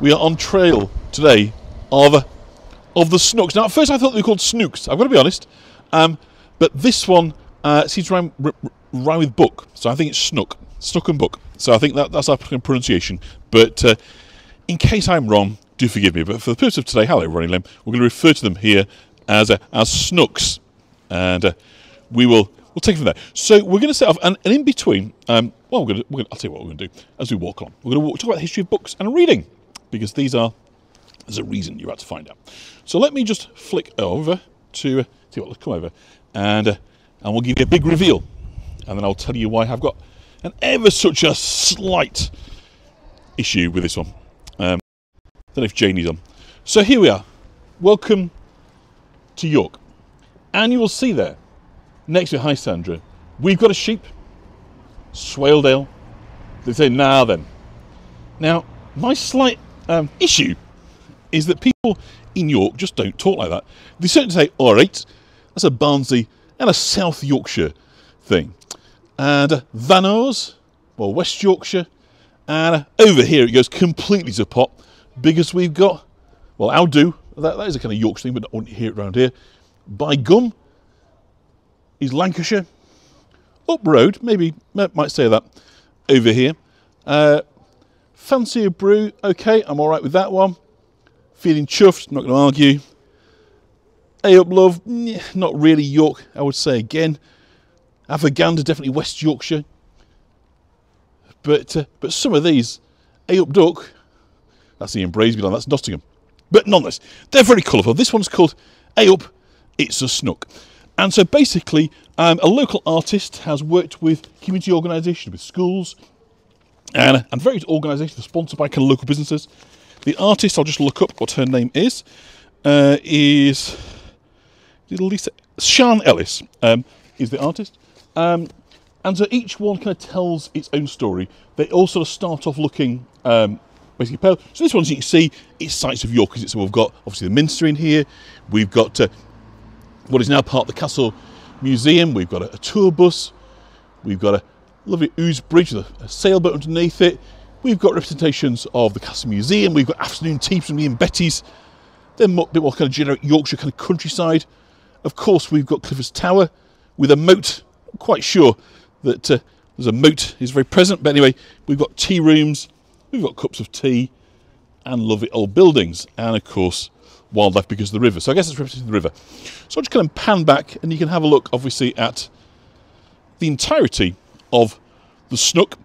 we are on trail today of of the snooks. Now, at first I thought they were called snooks. I've got to be honest, um, but this one uh, seems to rhyme, rhyme with book, so I think it's snook, snook and book. So I think that that's our pronunciation. But uh, in case I'm wrong, do forgive me. But for the purpose of today, hello, Ronnie Lim. We're going to refer to them here as uh, as snooks, and uh, we will we'll take it from there. So we're going to set off, and, and in between, um, well, we're going to, I'll tell you what we're going to do as we walk along. We're going to talk about the history of books and reading, because these are there's a reason you're to find out. So let me just flick over to uh, see what. Come over, and uh, and we'll give you a big reveal, and then I'll tell you why I've got an ever such a slight issue with this one. Um, don't know if Janie's on. So here we are. Welcome to York, and you will see there next to Hi Sandra, we've got a sheep, Swaledale. They say now then. Now my slight um, issue is that people in York just don't talk like that. They certainly say, all right, that's a Barnsley and a South Yorkshire thing. And uh, well, West Yorkshire, and uh, over here it goes completely to pot because we've got, well, I'll do, that, that is a kind of Yorkshire thing, but I won't hear it around here. By gum is Lancashire. Up road, maybe, might say that over here. Uh, fancy a brew, okay, I'm all right with that one. Feeling chuffed, not going to argue. A up love, not really York, I would say again. Avagander, definitely West Yorkshire. But uh, but some of these, A up duck, that's Ian Braisby that's Nottingham. But nonetheless, they're very colourful. This one's called A up, it's a snook. And so basically, um, a local artist has worked with community organisations, with schools, and, and various organisations sponsored by kind of local businesses the artist, I'll just look up what her name is, uh, is Lisa Sian Ellis um, is the artist. Um, and so each one kind of tells its own story. They all sort of start off looking um, basically pale. So this one, as you can see, it's sites of York. So we've got obviously the Minster in here. We've got uh, what is now part of the Castle Museum. We've got a, a tour bus. We've got a lovely Ouse Bridge with a, a sailboat underneath it. We've got representations of the Castle Museum, we've got afternoon tea from me and Betty's, then a bit more kind of generic Yorkshire kind of countryside. Of course, we've got Clifford's Tower with a moat. I'm quite sure that uh, there's a moat is very present, but anyway, we've got tea rooms, we've got cups of tea, and lovely old buildings, and of course, wildlife because of the river. So I guess it's representing the river. So I'll just kind of pan back, and you can have a look, obviously, at the entirety of the snook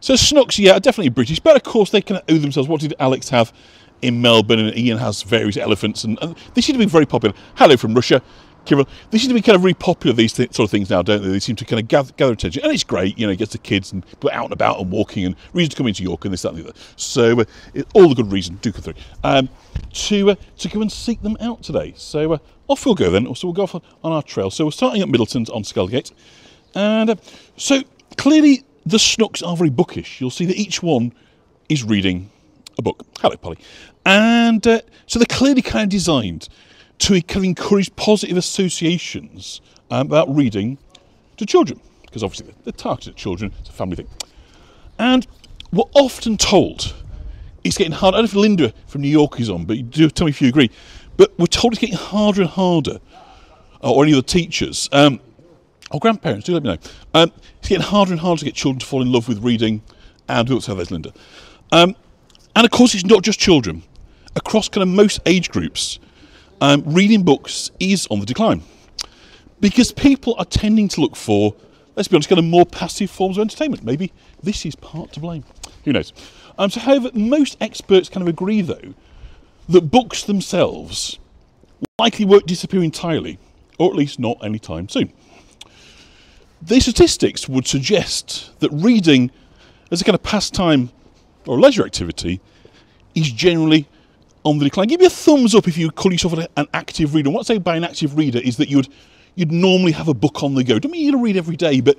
so Snooks, yeah, are definitely British, but of course they can owe themselves. What did Alex have in Melbourne? And Ian has various elephants, and, and they seem to be very popular. Hello from Russia. Kirill. They seem to be kind of really popular, these th- sort of things now, don't they? They seem to kind of gather, gather attention. And it's great, you know, it gets the kids and people out and about and walking and reason to come into York and this, that, and the other. So, uh, it, all the good reason, do come through, um, to, uh, to go and seek them out today. So, uh, off we'll go then. So, we'll go off on, our trail. So, we're starting at Middleton's on Skeldergate. And uh, so, clearly, the snooks are very bookish. You'll see that each one is reading a book. Hello, Polly. And uh, so they're clearly kind of designed to encourage positive associations um, about reading to children, because obviously they're targeted at children, it's a family thing. And we're often told it's getting harder. I don't know if Linda from New York is on, but do tell me if you agree. But we're told it's getting harder and harder, or any of the teachers, um, or grandparents, do let me know. Um, it's getting harder and harder to get children to fall in love with reading and books. So there's Linda. Um, and of course, it's not just children. Across kind of most age groups, um, reading books is on the decline because people are tending to look for, let's be honest, kind of more passive forms of entertainment. Maybe this is part to blame. Who knows? Um, so, however, most experts kind of agree, though, that books themselves likely won't disappear entirely, or at least not anytime soon. The statistics would suggest that reading as a kind of pastime or leisure activity is generally on the decline. Give me a thumbs up if you call yourself an active reader. what I say by an active reader is that you'd you'd normally have a book on the go. Don't mean to read every day, but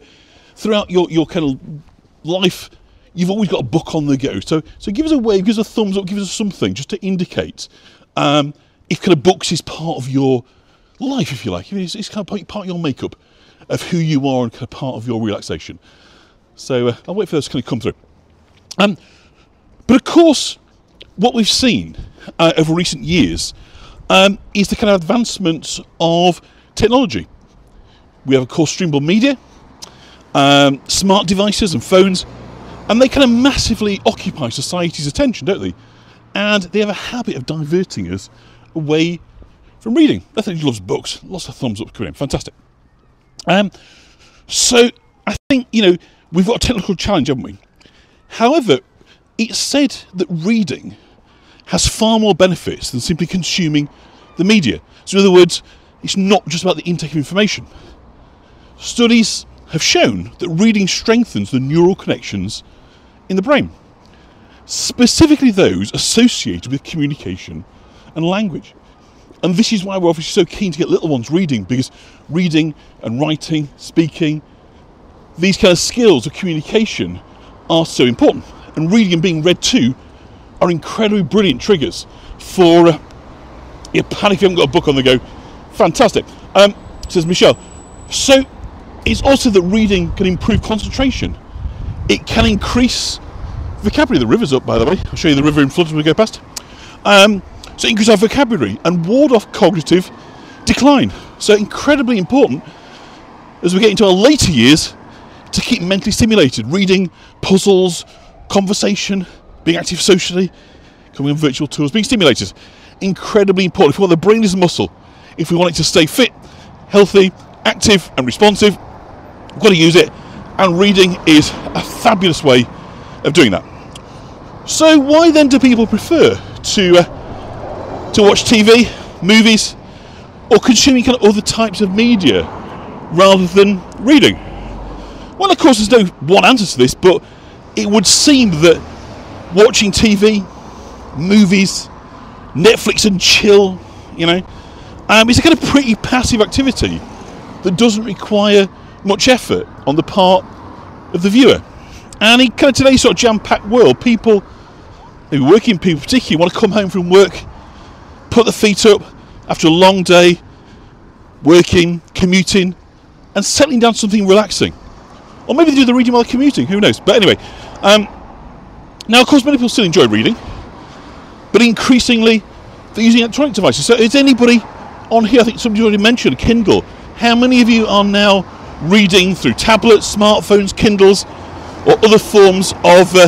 throughout your, your kind of life, you've always got a book on the go. So so give us a wave, give us a thumbs up, give us something just to indicate um, if kind of books is part of your life, if you like. It's, it's kind of part of your makeup of who you are and kind of part of your relaxation. So uh, I'll wait for those to kind of come through. Um, but of course, what we've seen uh, over recent years um, is the kind of advancements of technology. We have, of course, streamable media, um, smart devices, and phones, and they kind of massively occupy society's attention, don't they? And they have a habit of diverting us away from reading. Bethany loves books. Lots of thumbs up coming in. Fantastic. Um, so I think, you know, we've got a technical challenge, haven't we? However, it's said that reading has far more benefits than simply consuming the media. So, in other words, it's not just about the intake of information. Studies have shown that reading strengthens the neural connections in the brain, specifically those associated with communication and language. And this is why we're obviously so keen to get little ones reading, because reading and writing, speaking, these kind of skills of communication are so important. And reading and being read to are incredibly brilliant triggers for uh, you panic if you haven't got a book on the go. Fantastic. Um, says Michelle. So it's also that reading can improve concentration. It can increase the vocabulary. The river's up, by the way. I'll show you the river in flood as we go past. Um, so increase our vocabulary and ward off cognitive decline. So incredibly important as we get into our later years to keep mentally stimulated. Reading, puzzles, conversation, being active socially, coming on virtual tours, being stimulated. Incredibly important. If we want the brain as a muscle, if we want it to stay fit, healthy, active, and responsive, we've got to use it. And reading is a fabulous way of doing that. So, why then do people prefer to uh, to watch TV, movies, or consuming kind of other types of media rather than reading? Well, of course, there's no one answer to this, but it would seem that watching TV, movies, Netflix and chill, you know, um, it's a kind of pretty passive activity that doesn't require much effort on the part of the viewer. And in kind of today's sort of jam-packed world, people, working people particularly, want to come home from work put the feet up after a long day, working, commuting, and settling down something relaxing. Or maybe they do the reading while commuting, who knows. But anyway, um, now of course many people still enjoy reading, but increasingly they're using electronic devices. So is anybody on here, I think somebody already mentioned Kindle. How many of you are now reading through tablets, smartphones, Kindles, or other forms of uh,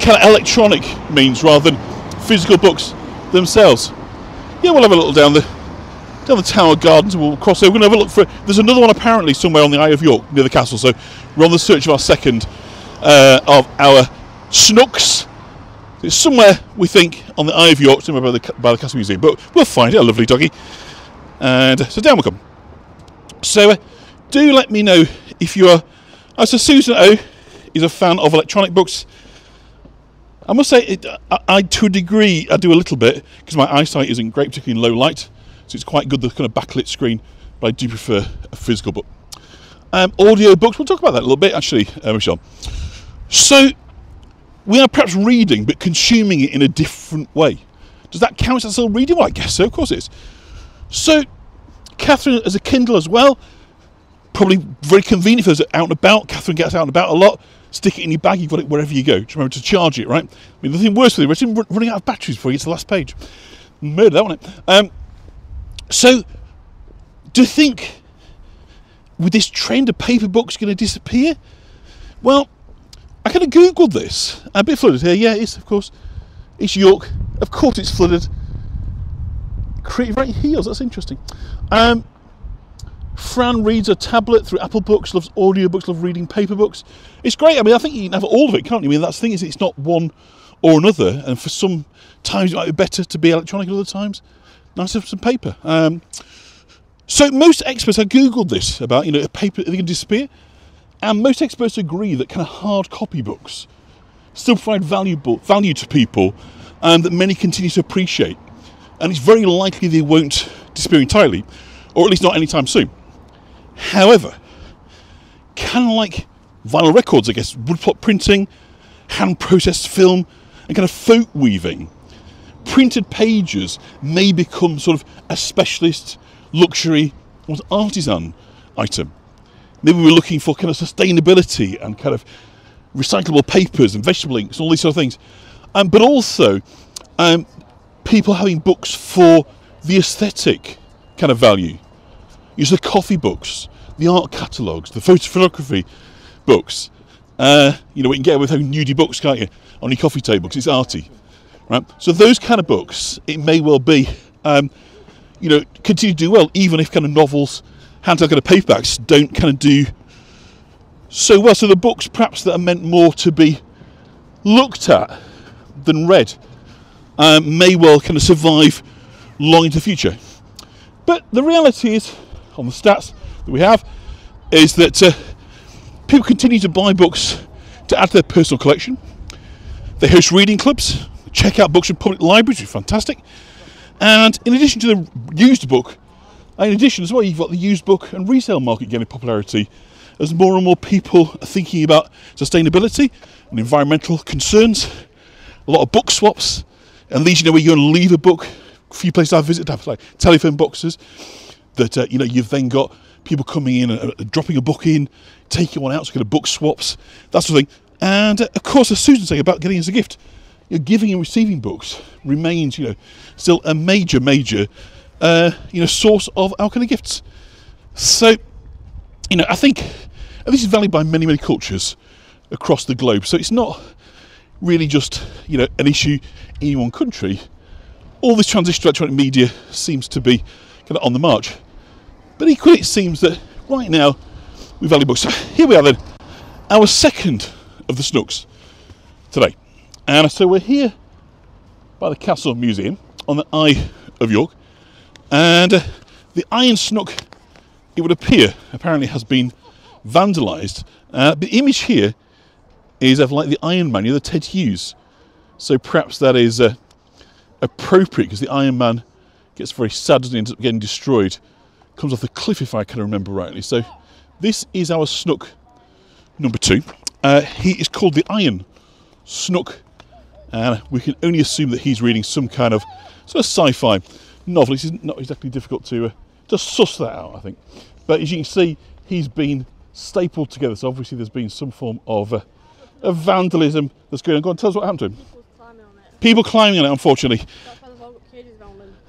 kind of electronic means rather than physical books themselves. Yeah, we'll have a little down the down the Tower Gardens we'll cross over. We're going to have a look for. There's another one apparently somewhere on the Eye of York near the castle. So we're on the search of our second uh, of our snooks. It's somewhere we think on the Eye of York, somewhere by the by the Castle Museum. But we'll find it. A lovely doggy. And so down we come. So uh, do let me know if you are. Uh, so Susan O is a fan of electronic books I must say, it, I, I, to a degree, I do a little bit because my eyesight isn't great, particularly in low light. So it's quite good, the kind of backlit screen, but I do prefer a physical book. Um, audio books, we'll talk about that a little bit actually, uh, Michelle. So we are perhaps reading, but consuming it in a different way. Does that count as still reading? Well, I guess so, of course it is. So, Catherine as a Kindle as well, probably very convenient for us out and about. Catherine gets out and about a lot stick it in your bag, you've got it wherever you go. Just remember to charge it, right? I mean, nothing worse for the running out of batteries before you get to the last page. Murder that one. Um, so, do you think with this trend of paper books going to disappear? Well, I kind of googled this. A bit flooded here. Yeah, it's of course. It's York. Of course, it's flooded. Creative right heels. That's interesting. Um, Fran reads a tablet through Apple Books, loves audiobooks, loves reading paper books. It's great. I mean, I think you can have all of it, can't you? I mean, that's the thing is, it's not one or another. And for some times, it might be better to be electronic, at other times, nicer to have some paper. Um, so most experts, I googled this about, you know, paper, are they going to disappear? And most experts agree that kind of hard copy books still provide valuable value to people and that many continue to appreciate. And it's very likely they won't disappear entirely, or at least not anytime soon. However, kind of like vinyl records, I guess, woodblock printing, hand processed film, and kind of folk weaving, printed pages may become sort of a specialist, luxury, almost artisan item. Maybe we're looking for kind of sustainability and kind of recyclable papers and vegetable inks and all these sort of things. um, but also um, people having books for the aesthetic kind of value. Use the coffee books, the art catalogues, the photography books. Uh, you know, we can get away with nudie books, can't you? On your coffee table because it's arty, right? So those kind of books, it may well be, um, you know, continue to do well, even if kind of novels, handheld kind of paperbacks, don't kind of do so well. So the books, perhaps that are meant more to be looked at than read, um, may well kind of survive long into the future. But the reality is, on the stats that we have, is that uh, people continue to buy books to add to their personal collection. They host reading clubs, check out books in public libraries, which is fantastic. And in addition to the used book, in addition as well, you've got the used book and resale market gaining popularity as more and more people are thinking about sustainability and environmental concerns. A lot of book swaps, and these, you know, where you're going to leave a book. A few places I've visited have like telephone boxes that uh, you know you've then got people coming in and uh, dropping a book in, taking one out, so kind of book swaps, that sort of thing. And uh, of course, as Susan saying about getting as a gift, you know, giving and receiving books remains, you know, still a major, major, uh, you know, source of our kind of gifts. So, you know, I think this is valued by many, many cultures across the globe. So it's not really just, you know, an issue in one country. All this transition to electronic media seems to be kind of on the march. But equally, it seems that right now we value books. So here we are then, our second of the Snooks today. And so we're here by the Castle Museum on the Eye of York. And uh, the Iron Snook, it would appear, apparently has been vandalised. Uh, the image here is of like the Iron Man, you know, the Ted Hughes. So perhaps that is uh, appropriate because the Iron Man gets very sad and ends up getting destroyed. Comes off the cliff, if I can remember rightly. So this is our Snook number two. Uh, he is called the Iron Snook, and we can only assume that he's reading some kind of sort of sci-fi novel. It's not exactly difficult to uh, to suss that out, I think. But as you can see, he's been stapled together. So obviously there's been some form of, uh, of vandalism that's going on. Go on, tell us what happened to him. People climbing on it, unfortunately.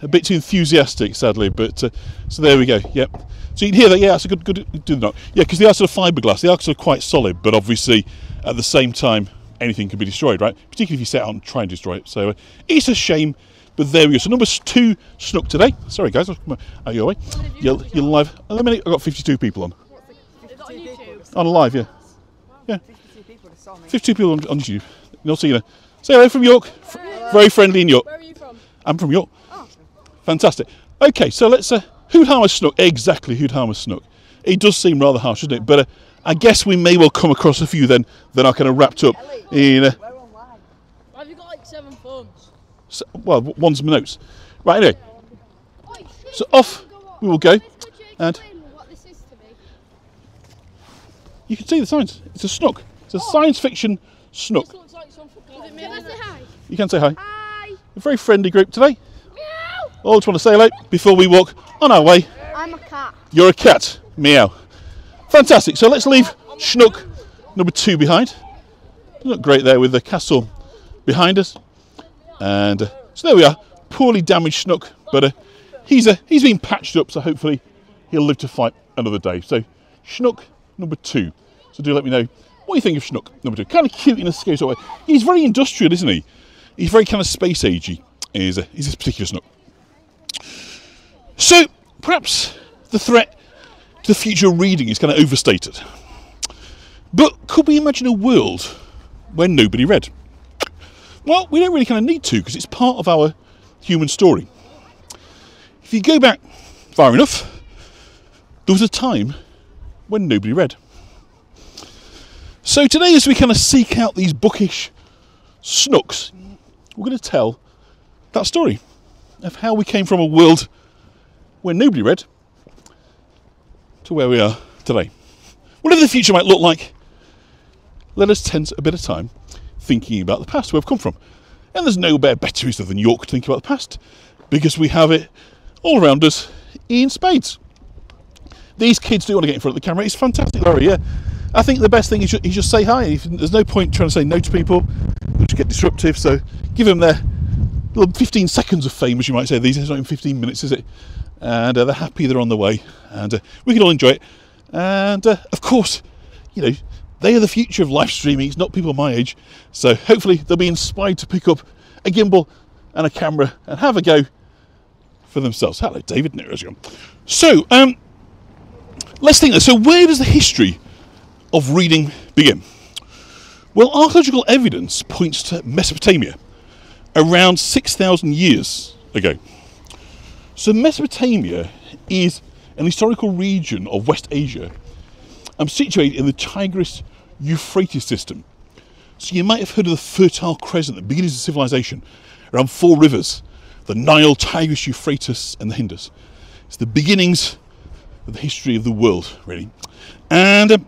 A bit too enthusiastic, sadly, but uh, so there we go. Yep. So you can hear that. Yeah, that's a good, good do not. Yeah, because the arcs are of fiberglass. The arcs are quite solid, but obviously at the same time anything can be destroyed, right? Particularly if you set out and try and destroy it. So uh, it's a shame, but there we go. So number two snook today. Sorry guys, I'll come out your way. You're, you're live. At the minute, I've got 52 people on. On live, yeah. Yeah. 52 people on, on YouTube. You'll see you Say hello from York. Very friendly in York. Where are you from? I'm from York. Fantastic. Okay, so let's. Uh, who'd harm a snook? Exactly, who'd harm a snook? It does seem rather harsh, doesn't it? But uh, I guess we may well come across a few then that are kind of wrapped up in. Uh, Have you got like seven phones? so, well, one's my notes. Right, anyway. So off we will go. And you can see the signs. It's a snook. It's a oh. science fiction snook. This looks like. Can I say hi? You can say hi. Hi. A very friendly group today. All just want to say hello before we walk on our way. I'm a cat. You're a cat. Meow. Fantastic. So let's leave Schnook number two behind. Look great there with the castle behind us. And uh, so there we are. Poorly damaged Schnook, but uh, he's uh, he's been patched up, so hopefully he'll live to fight another day. So Schnook number two. So do let me know what you think of Schnook number two. Kind of cute in a scary sort of way. He's very industrial, isn't he? He's very kind of space agey. Is uh, is this particular Snook? So perhaps the threat to the future of reading is kind of overstated. But could we imagine a world where nobody read? Well, we don't really kind of need to because it's part of our human story. If you go back far enough, there was a time when nobody read. So today, as we kind of seek out these bookish snooks, we're going to tell that story of how we came from a world where nobody read to where we are today. Whatever the future might look like, let us spend a bit of time thinking about the past, where we've come from. And there's no better reason than York to think about the past, because we have it all around us in spades. These kids do want to get in front of the camera. It's fantastic, Larry, yeah. I think the best thing is, is just say hi. There's no point trying to say no to people, which get disruptive. So give them their 15 seconds of fame, as you might say. These days, not even 15 minutes, is it? And uh, they're happy they're on the way, and uh, we can all enjoy it. And uh, of course, you know, they are the future of live streaming. It's not people my age. So hopefully they'll be inspired to pick up a gimbal and a camera and have a go for themselves. Hello, David. Going? So, um, let's think. So, where does the history of reading begin? Well, archaeological evidence points to Mesopotamia, around 6,000 years ago. So, Mesopotamia is an historical region of West Asia um, situated in the Tigris Euphrates system. So, you might have heard of the Fertile Crescent, the beginnings of civilization, around four rivers the Nile, Tigris, Euphrates, and the Indus. It's the beginnings of the history of the world, really. And um,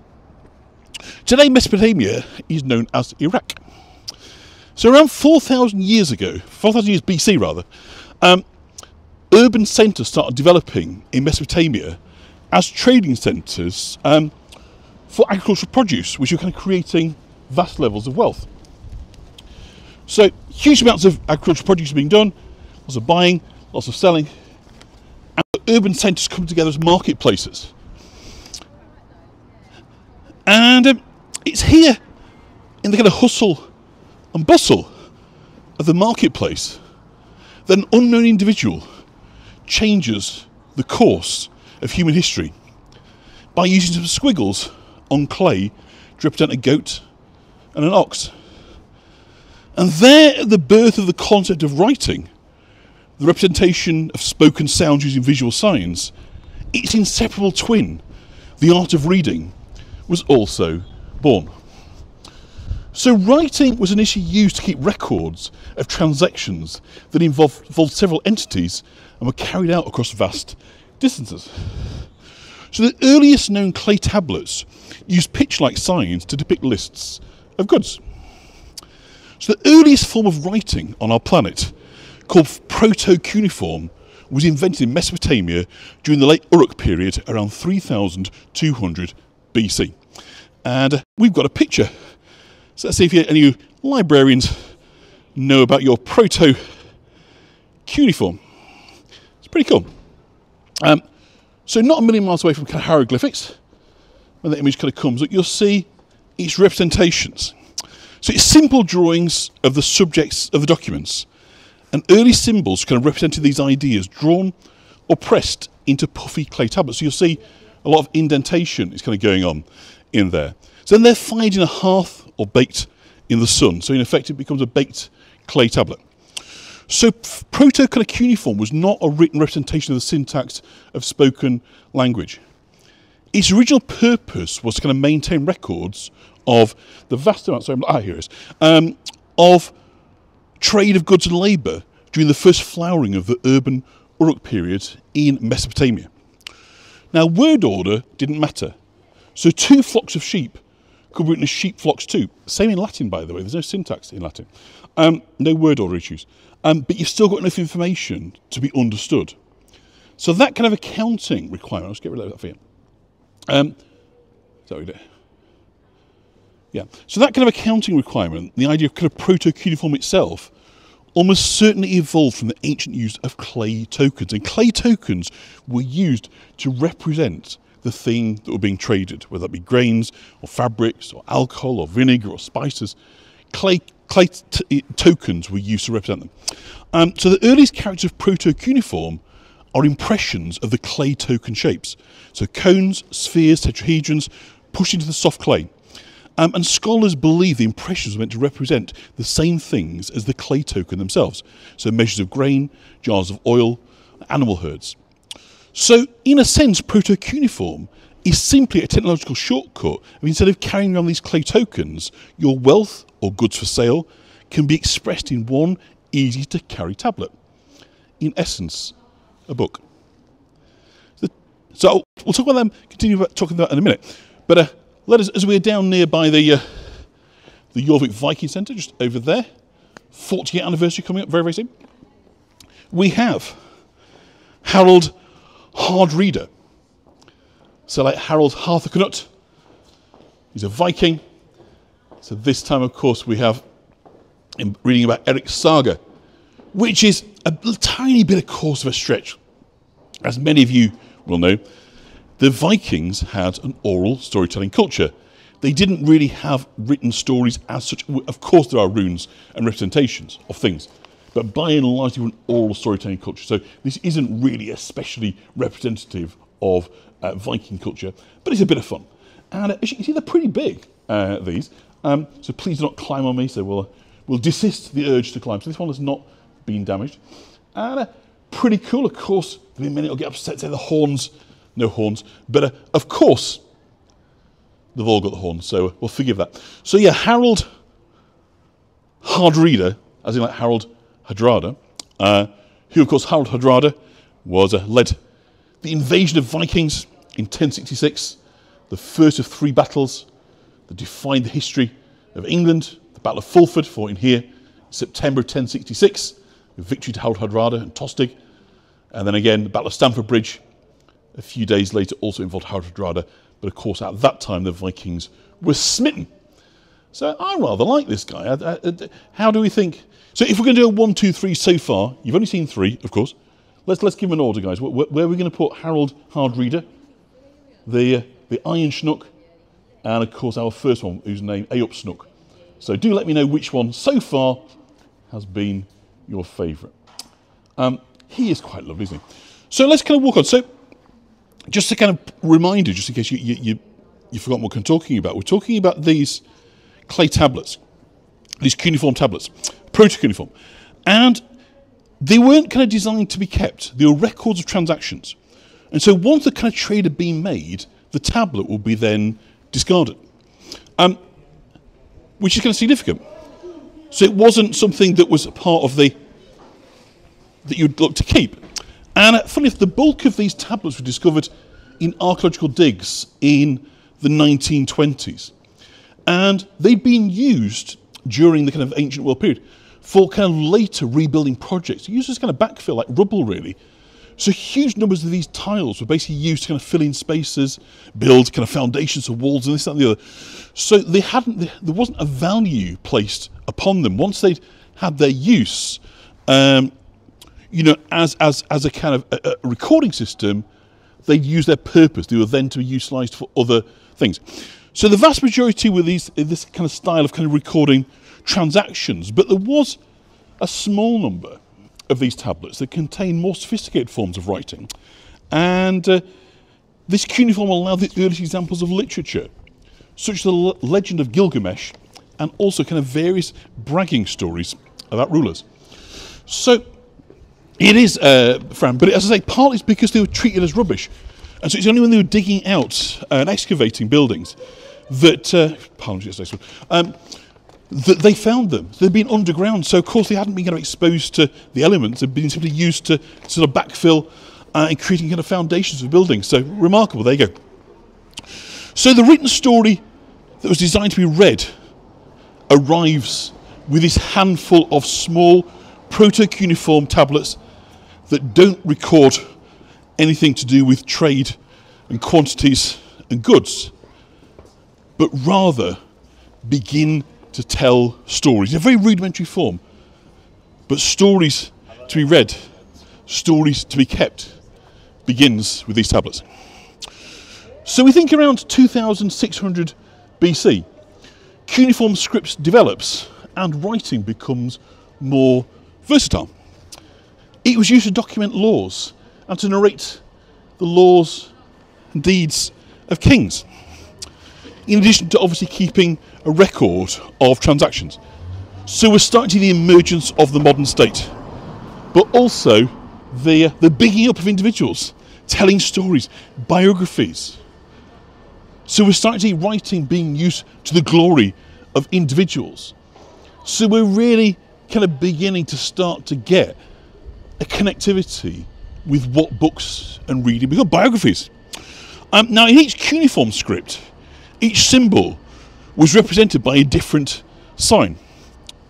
today, Mesopotamia is known as Iraq. So, around 4,000 years ago, 4,000 years BC rather, um, urban centres started developing in Mesopotamia as trading centres um, for agricultural produce, which were kind of creating vast levels of wealth. So, huge amounts of agricultural produce being done, lots of buying, lots of selling, and urban centres come together as marketplaces. And um, it's here, in the kind of hustle and bustle of the marketplace, that an unknown individual changes the course of human history by using some squiggles on clay to represent a goat and an ox. And there, at the birth of the concept of writing, the representation of spoken sound using visual signs, its inseparable twin, the art of reading, was also born. So, writing was initially used to keep records of transactions that involved, involved several entities and were carried out across vast distances. So, the earliest known clay tablets used pitch like signs to depict lists of goods. So, the earliest form of writing on our planet, called Proto Cuneiform, was invented in Mesopotamia during the late Uruk period around 3200 BC. And we've got a picture. So let's see if any of you librarians know about your Proto Cuneiform. It's pretty cool. Um, so not a million miles away from hieroglyphics, when the image kind of comes up, you'll see its representations. So it's simple drawings of the subjects of the documents, and early symbols kind of represented these ideas drawn or pressed into puffy clay tablets. So you'll see a lot of indentation is kind of going on in there. So then they're fired in a hearth or baked in the sun. So in effect, it becomes a baked clay tablet. So proto kind of cuneiform was not a written representation of the syntax of spoken language. Its original purpose was to kind of maintain records of the vast amount. Sorry, ah, here it is. Um, of trade of goods and labour during the first flowering of the urban Uruk period in Mesopotamia. Now, word order didn't matter. So, two flocks of sheep could be written as sheep flocks too. Same in Latin, by the way. There's no syntax in Latin. Um, no word order issues. Um, but you've still got enough information to be understood. So, that kind of accounting requirement, I'll just get rid of that for you. Um, what we do? Yeah. So that kind of accounting requirement, the idea of kind of proto-cuneiform itself, almost certainly evolved from the ancient use of clay tokens. And clay tokens were used to represent the thing that were being traded, whether that be grains or fabrics or alcohol or vinegar or spices. Clay, clay tokens were used to represent them. Um, so the earliest characters of proto-cuneiform are impressions of the clay token shapes. So cones, spheres, tetrahedrons pushed into the soft clay. Um, and scholars believe the impressions were meant to represent the same things as the clay token themselves. So measures of grain, jars of oil, animal herds. So, in a sense, proto cuneiform is simply a technological shortcut. I mean, instead of carrying around these clay tokens, your wealth or goods for sale can be expressed in one easy to carry tablet. In essence, a book. So we'll talk about them, continue about talking about in a minute. But uh, let us, as we're down nearby the uh, the Jorvik Viking Centre, just over there, 40th anniversary coming up very, very soon, we have Harold Hard Reader. So like Harold Harthacnut, He's a Viking. So this time, of course, we have him reading about Eric's saga, which is a tiny bit, of course, of a stretch. As many of you will know, the Vikings had an oral storytelling culture. They didn't really have written stories as such. Of course, there are runes and representations of things, but by and large, an oral storytelling culture. So this isn't really especially representative of uh, Viking culture, but it's a bit of fun. And uh, as you can see, they're pretty big, uh, these. Um, so please do not climb on me. So we'll, we'll desist the urge to climb. So this one has not been damaged. And uh, pretty cool, of course. Be many will get upset, say the horns, no horns. But uh, of course, they've all got the horns, so we'll forgive that. So yeah, Harold Hardreader, as in like Harold Hardrada, uh, who of course Harold Hardrada was uh, led the invasion of Vikings in 1066, the first of three battles that defined the history of England. The Battle of Fulford, fought in here, September 1066, with victory to Harold Hardrada and Tostig. And then again, the Battle of Stamford Bridge, a few days later, also involved Harold Hardrada. But of course, at that time, the Vikings were smitten. So I rather like this guy. I, I, how do we think? So if we're going to do a one, two, three so far, you've only seen three, of course. Let's let's give him an order, guys. Where, where are we going to put Harold Hardreader, the the Iron Schnook, and of course our first one, whose name Aeup Snook. So do let me know which one so far has been your favourite. Um, he is quite lovely, isn't he? So let's kind of walk on. So just a kind of reminder, just in case you you, you you've forgotten what we're talking about. We're talking about these clay tablets, these cuneiform tablets, proto-cuneiform, and they weren't kind of designed to be kept. They were records of transactions. And so once the kind of trade had been made, the tablet will be then discarded, um, which is kind of significant. So it wasn't something that was part of the that you'd look to keep. And funny enough, the bulk of these tablets were discovered in archaeological digs in the 1920s. And they'd been used during the kind of ancient world period for kind of later rebuilding projects. Used as kind of backfill, like rubble, really. So huge numbers of these tiles were basically used to kind of fill in spaces, build kind of foundations of walls and this, that, and the other. So they hadn't, there wasn't a value placed upon them. Once they'd had their use, um, you know, as, as, as a kind of a, a recording system, they'd use their purpose. They were then to be utilised for other things. So the vast majority were these, this kind of style of kind of recording transactions, but there was a small number of these tablets that contain more sophisticated forms of writing. And uh, this cuneiform allowed the earliest examples of literature, such as the legend of Gilgamesh and also kind of various bragging stories about rulers. So it is, uh, Fran, but as I say, partly it's because they were treated as rubbish. And so it's only when they were digging out and excavating buildings that, uh, um, that they found them. They'd been underground, so of course they hadn't been kind of exposed to the elements. They'd been simply used to sort of backfill uh, and creating kind of foundations of buildings. So remarkable. There you go. So the written story that was designed to be read arrives with this handful of small proto-cuneiform tablets that don't record anything to do with trade and quantities and goods, but rather begin to tell stories a very rudimentary form, but stories to be read, stories to be kept, begins with these tablets. So we think around 2600 BC, cuneiform script develops and writing becomes more versatile. It was used to document laws and to narrate the laws and deeds of kings in addition to obviously keeping a record of transactions. So we're starting the emergence of the modern state, but also the, the bigging up of individuals, telling stories, biographies. So we're starting to see writing being used to the glory of individuals. So we're really kind of beginning to start to get a connectivity with what books and reading become biographies. Um, now, in each cuneiform script, each symbol was represented by a different sign.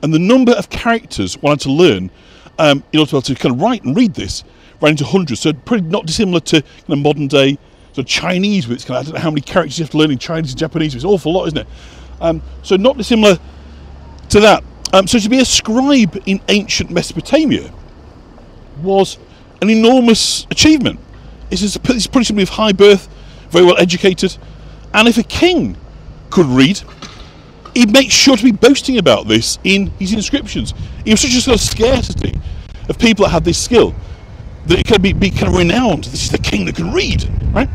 And the number of characters one had to learn um, in order to, to kind of write and read this ran into hundreds. So pretty not dissimilar to kind of modern day Chinese its kind of, I don't know how many characters you have to learn in Chinese and Japanese. It's an awful lot, isn't it? Um, so not dissimilar to that. Um, so to be a scribe in ancient Mesopotamia was an enormous achievement. It's, it's pretty simply of high birth, very well educated, and if a king could read, he'd make sure to be boasting about this in his inscriptions. It was such a sort of scarcity of people that had this skill that it could be, be kind of renowned. This is the king that can read, right?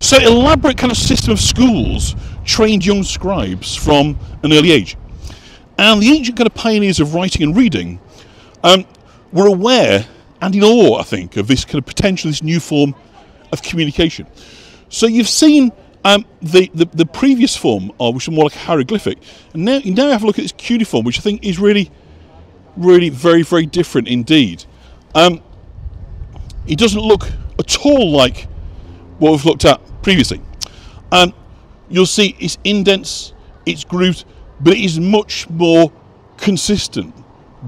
So elaborate kind of system of schools trained young scribes from an early age. And the ancient kind of pioneers of writing and reading um, were aware and in awe, I think, of this kind of potential, this new form of communication. So you've seen um, the, the, the previous form, uh, which is more like hieroglyphic, and now you now have a look at this cuneiform, which I think is really, really very, very different indeed. Um, it doesn't look at all like what we've looked at previously. Um, you'll see it's indents, it's grooved, but it is much more consistent.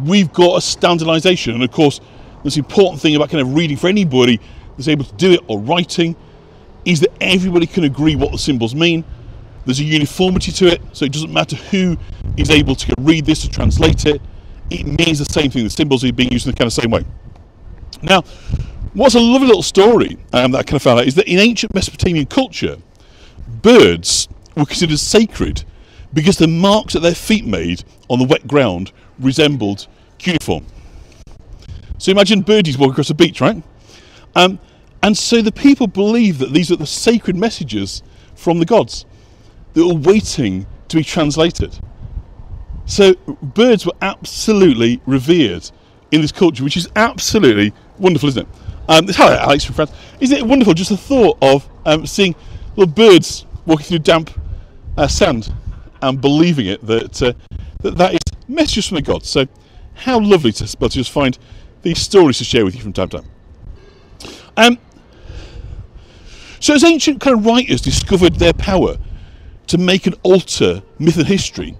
We've got a standardization, and of course, this important thing about kind of reading for anybody that's able to do it or writing is that everybody can agree what the symbols mean. There's a uniformity to it, so it doesn't matter who is able to read this or translate it. It means the same thing. The symbols are being used in the kind of same way. Now, what's a lovely little story um, that I kind of found out is that in ancient Mesopotamian culture, birds were considered sacred because the marks that their feet made on the wet ground resembled cuneiform. So imagine birdies walking across a beach, right? Um, and so the people believe that these are the sacred messages from the gods that were waiting to be translated. So birds were absolutely revered in this culture, which is absolutely wonderful, isn't it? Um, hello, Alex from France. Isn't it wonderful just the thought of um, seeing little birds walking through damp uh, sand and believing it that, uh, that that is messages from the gods. So how lovely to, to just find these stories to share with you from time to time. Um, so as ancient kind of writers discovered their power to make and alter myth and history,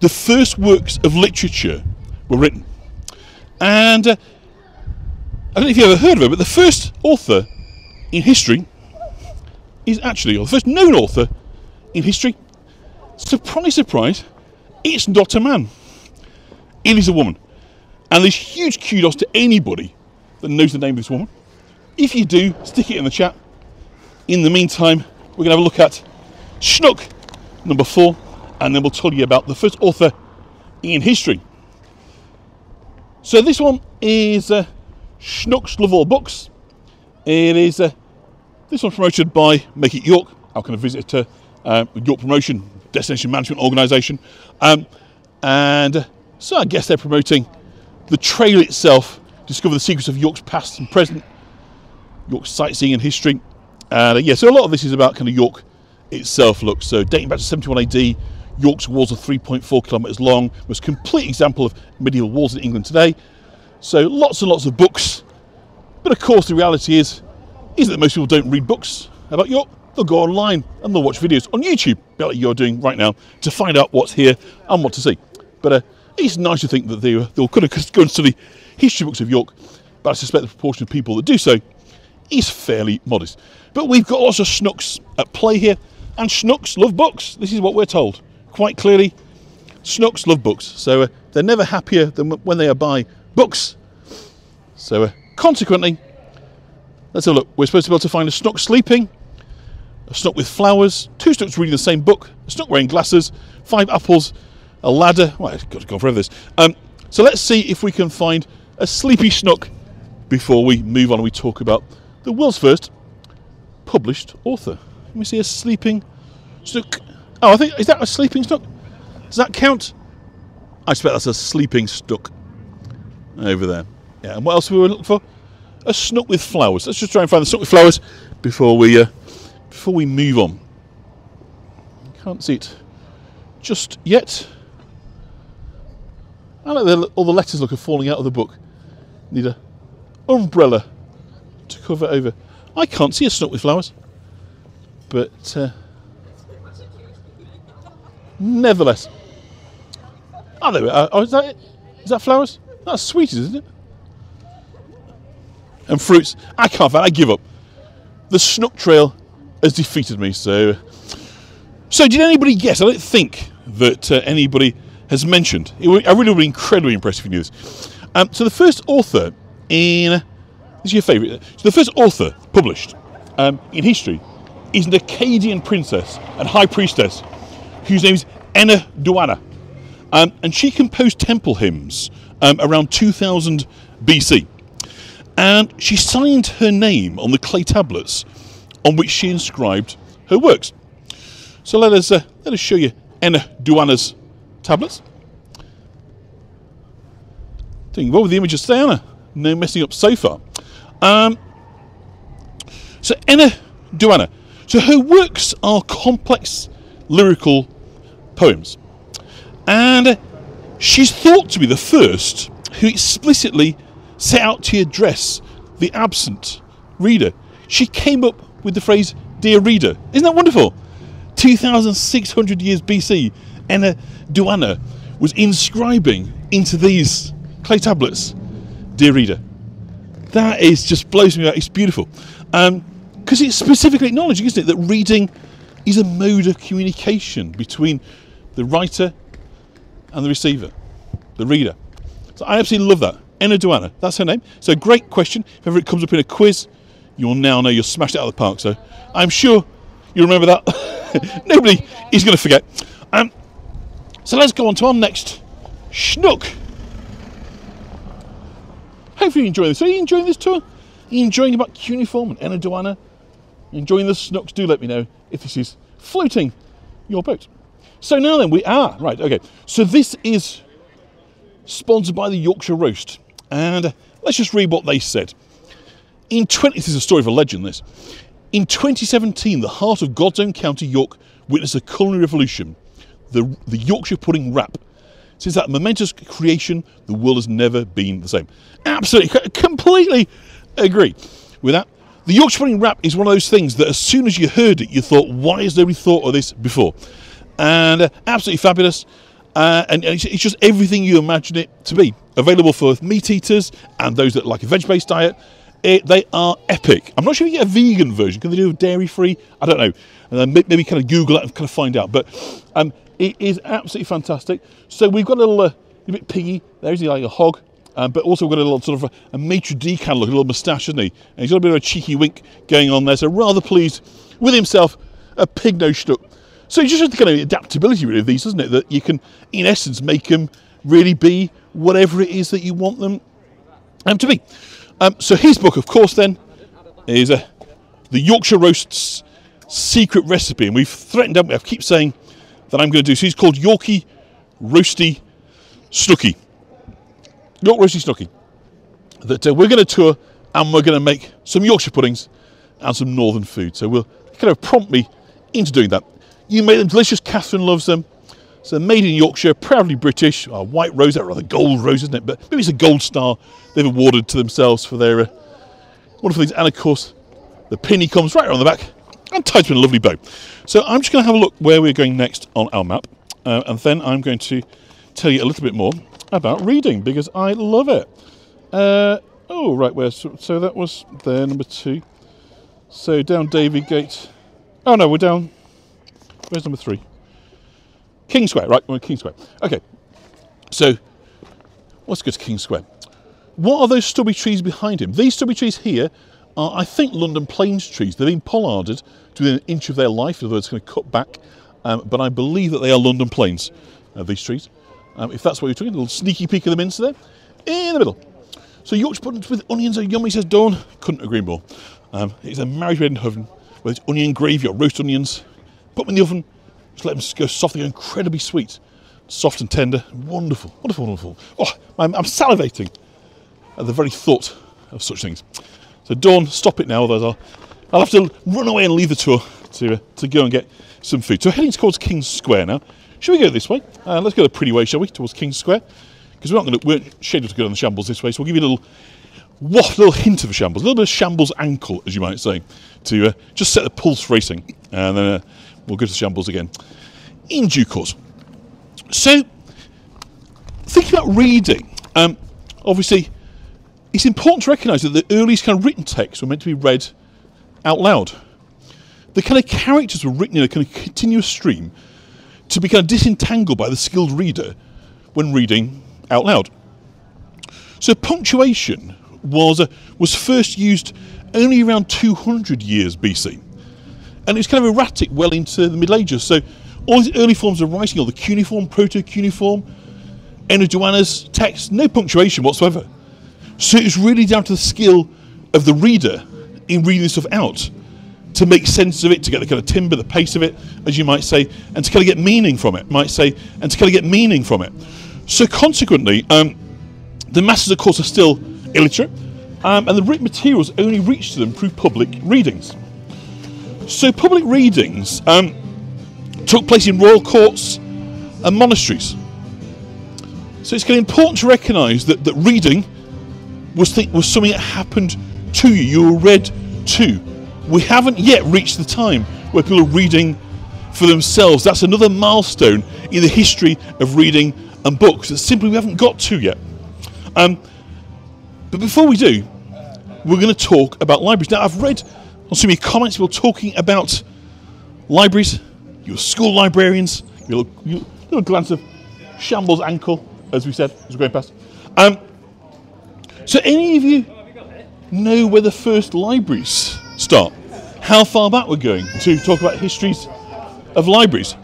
the first works of literature were written. And uh, I don't know if you've ever heard of it, but the first author in history is actually, or the first known author in history, surprise, surprise, it's not a man. It is a woman. And there's huge kudos to anybody that knows the name of this woman. If you do, stick it in the chat. In the meantime, we're going to have a look at Schnook number four, and then we'll tell you about the first author in history. So this one is uh, Snook's Love All Books. It is uh, this one promoted by Make It York, our kind of visitor uh, York Promotion Destination Management Organisation, um, and uh, so I guess they're promoting the trail itself. Discover the secrets of York's past and present, York's sightseeing and history. And uh, yeah, so a lot of this is about kind of York itself. Look, so dating back to 71 AD, York's walls are 3.4 kilometres long, most complete example of medieval walls in England today. So lots and lots of books. But of course, the reality is, is that most people don't read books about York. They'll go online and they'll watch videos on YouTube, like you're doing right now, to find out what's here and what to see. But uh, it's nice to think that they, they'll kind of go and study history books of York, but I suspect the proportion of people that do so is fairly modest. But we've got lots of snooks at play here, and snooks love books. This is what we're told quite clearly. Snooks love books, so uh, they're never happier than when they are by books. So uh, consequently, let's have a look. We're supposed to be able to find a snook sleeping, a snook with flowers, two snooks reading the same book, a snook wearing glasses, five apples, a ladder. Well, I've got to go forever this. Um, so let's see if we can find a sleepy snook before we move on and we talk about the world's first published author. Let me see a sleeping snook. Oh, I think, is that a sleeping snook? Does that count? I expect that's a sleeping snook over there. Yeah, and what else were we looking for? A snook with flowers. Let's just try and find the snook with flowers before we uh, before we move on. Can't see it just yet. I like the, all the letters look are falling out of the book. Need a umbrella to cover over. I can't see a snook with flowers, but uh, nevertheless. Oh, there we are. Oh, is that it? Is that flowers? That's sweet, isn't it? And fruits. I can't find. I give up. the Snook Trail has defeated me. So, so did anybody guess? I don't think that uh, anybody has mentioned. It I really would be incredibly impressed if you knew this. Um, so the first author in this is your favourite. So the first author published um, in history is an Akkadian princess and high priestess whose name is Enna Duana. Um, and she composed temple hymns um, around 2000 BC. And she signed her name on the clay tablets on which she inscribed her works. So let us, uh, let us show you Enna Duana's tablets. Doing well with the images today, Anna. No messing up so far. Um, so Enna Duana. So her works are complex lyrical poems. And she's thought to be the first who explicitly set out to address the absent reader. She came up with the phrase, Dear Reader. Isn't that wonderful? 2,600 years BC, Enna Duana was inscribing into these clay tablets, Dear Reader. That is just blows me out. It's beautiful. Because um, it's specifically acknowledging, isn't it, that reading is a mode of communication between the writer and the receiver, the reader. So I absolutely love that. Enheduanna, that's her name. So great question. If ever it comes up in a quiz, you'll now know you're smashed it out of the park. So I'm sure you remember that. Nobody is going to forget. Um, so let's go on to our next schnook. Hopefully you enjoy this. Are you enjoying this tour? Are you enjoying about Cuneiform and Enheduanna? Enjoying the snooks? Do let me know if this is floating your boat. So now then, we are, right, okay. So this is sponsored by the Yorkshire Roast. And let's just read what they said. In 20, this is a story of a legend, this. In 2017, the heart of God's own county, York, witnessed a culinary revolution, the, the Yorkshire pudding wrap. Since that momentous creation, the world has never been the same. Absolutely, completely agree with that. The Yorkshire pudding wrap is one of those things that as soon as you heard it, you thought, why has nobody thought of this before? And uh, absolutely fabulous. Uh, and it's, it's just everything you imagine it to be. Available for meat eaters and those that like a veg based diet. It, they are epic. I'm not sure if you get a vegan version. Can they do a dairy free? I don't know. And then maybe kind of Google it and kind of find out. But um, it is absolutely fantastic. So we've got a little, uh, a bit piggy. There's like a hog. Um, but also we've got a little sort of a, a maitre d' kind of look, a little moustache, isn't he? And he's got a bit of a cheeky wink going on there. So rather pleased with himself. A pig nose stuck. So it's just have the kind of adaptability really of these, isn't it? That you can, in essence, make them really be whatever it is that you want them um, to be. Um, so his book, of course, then is uh, the Yorkshire Roasts secret recipe, and we've threatened, haven't we? I keep saying that I'm going to do. So he's called Yorkie Roasty Snooky. York Roasty Snooky. That uh, we're going to tour and we're going to make some Yorkshire puddings and some northern food. So we'll kind of prompt me into doing that. You made them delicious. Catherine loves them. So made in Yorkshire, proudly British. Oh, white rose, that rather gold rose, isn't it? But maybe it's a gold star they've awarded to themselves for their uh, wonderful things. And of course, the penny comes right around the back and tied to a lovely bow. So I'm just going to have a look where we're going next on our map. Uh, and then I'm going to tell you a little bit more about reading because I love it. Uh, oh, right, where? So, so that was there, number two. So down Davygate. Oh, no, we're down. Where's number three? King Square, right? We're King Square. Okay. So, let's go to King Square. What are those stubby trees behind him? These stubby trees here are, I think, London Planes trees. They've been pollarded to within an inch of their life, in other words, going to cut back. Um, but I believe that they are London Planes, uh, these trees. Um, if that's what you're talking, a little sneaky peek of the minster there, in the middle. So Yorkshire puddings with onions are yummy, says Dawn. Couldn't agree more. Um, it's a marriage made in heaven with onion gravy or roast onions. Put them in the oven, just let them go soft, they're incredibly sweet. Soft and tender, wonderful, wonderful, wonderful. Oh, I'm, I'm salivating at the very thought of such things. So Dawn, stop it now, otherwise I'll, I'll have to run away and leave the tour to, uh, to go and get some food. So heading towards King's Square now. Should we go this way? Uh, let's go the pretty way, shall we, towards King's Square? Because we're not going to, we're scheduled to go on the shambles this way, so we'll give you a little waft, little hint of a shambles, a little bit of shambles ankle, as you might say, to uh, just set the pulse racing, and then uh, we'll go to the shambles again in due course. So, thinking about reading, um, obviously, it's important to recognise that the earliest kind of written texts were meant to be read out loud. The kind of characters were written in a kind of continuous stream to be kind of disentangled by the skilled reader when reading out loud. So punctuation was uh, was first used only around 200 years BC, and it was kind of erratic well into the Middle Ages. So all these early forms of writing, all the cuneiform, proto-cuneiform, Enheduanna's text, no punctuation whatsoever. So it's really down to the skill of the reader in reading this stuff out to make sense of it, to get the kind of timber, the pace of it, as you might say, and to kind of get meaning from it, might say, and to kind of get meaning from it. So consequently, um, the masses, of course, are still illiterate, um, and the written materials only reach to them through public readings. So public readings um, took place in royal courts and monasteries. So it's kind of important to recognise that, that reading was, th- was something that happened to you. You were read to. We haven't yet reached the time where people are reading for themselves. That's another milestone in the history of reading and books that simply we haven't got to yet. Um, but before we do, we're going to talk about libraries. Now, I've read on of your comments, people talking about libraries, your school librarians, your little, your little glance of shambles ankle, as we said, as we're going past. Um, so, any of you know where the first libraries start? How far back we're going to talk about histories of libraries?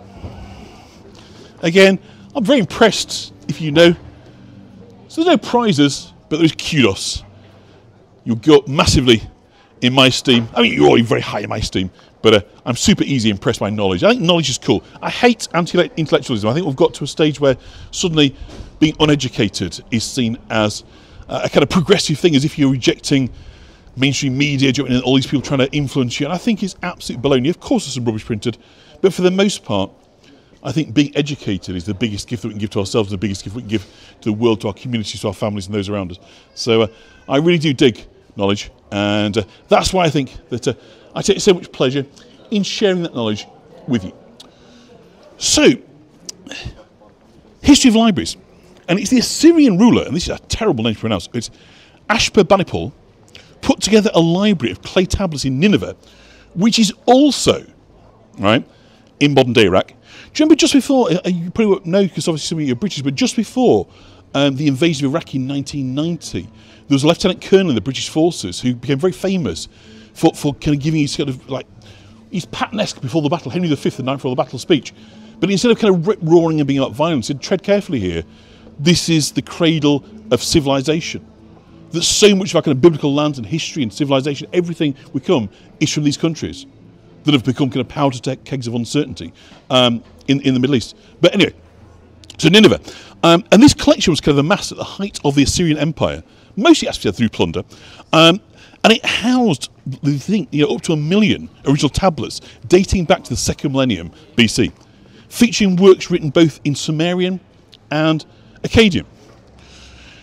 Again, I'm very impressed if you know. So, there's no prizes, but there's kudos. You'll go up massively in my esteem. I mean, you're already very high in my esteem, but uh, I'm super easy impressed by knowledge. I think knowledge is cool. I hate anti intellectualism. I think we've got to a stage where suddenly being uneducated is seen as uh, a kind of progressive thing, as if you're rejecting mainstream media and all these people trying to influence you. And I think it's absolute baloney. Of course, there's some rubbish printed, but for the most part, I think being educated is the biggest gift that we can give to ourselves, the biggest gift we can give to the world, to our communities, to our families, and those around us. So uh, I really do dig knowledge, and uh, that's why I think that uh, I take so much pleasure in sharing that knowledge with you. So, history of libraries, and it's the Assyrian ruler, and this is a terrible name to pronounce. It's Ashurbanipal, put together a library of clay tablets in Nineveh, which is also right in modern day Iraq. Do you remember just before? uh, You probably won't know because obviously some of you are British, but just before um, the invasion of Iraq in 1990, there was a lieutenant colonel in the British forces who became very famous for, for kind of giving his sort of like he's Patton-esque before the battle, Henry V, the night before the battle speech. But instead of kind of rip roaring and being about violence, he said, tread carefully here. This is the cradle of civilization. That so much of our kind of biblical lands and history and civilization, everything we come, is from these countries that have become kind of powder kegs of uncertainty um, in, in the Middle East. But anyway, so Nineveh. Um, and this collection was kind of amassed at the height of the Assyrian Empire, mostly actually through plunder. Um, and it housed, the think, you know, up to a million original tablets dating back to the second millennium BC, featuring works written both in Sumerian and Akkadian.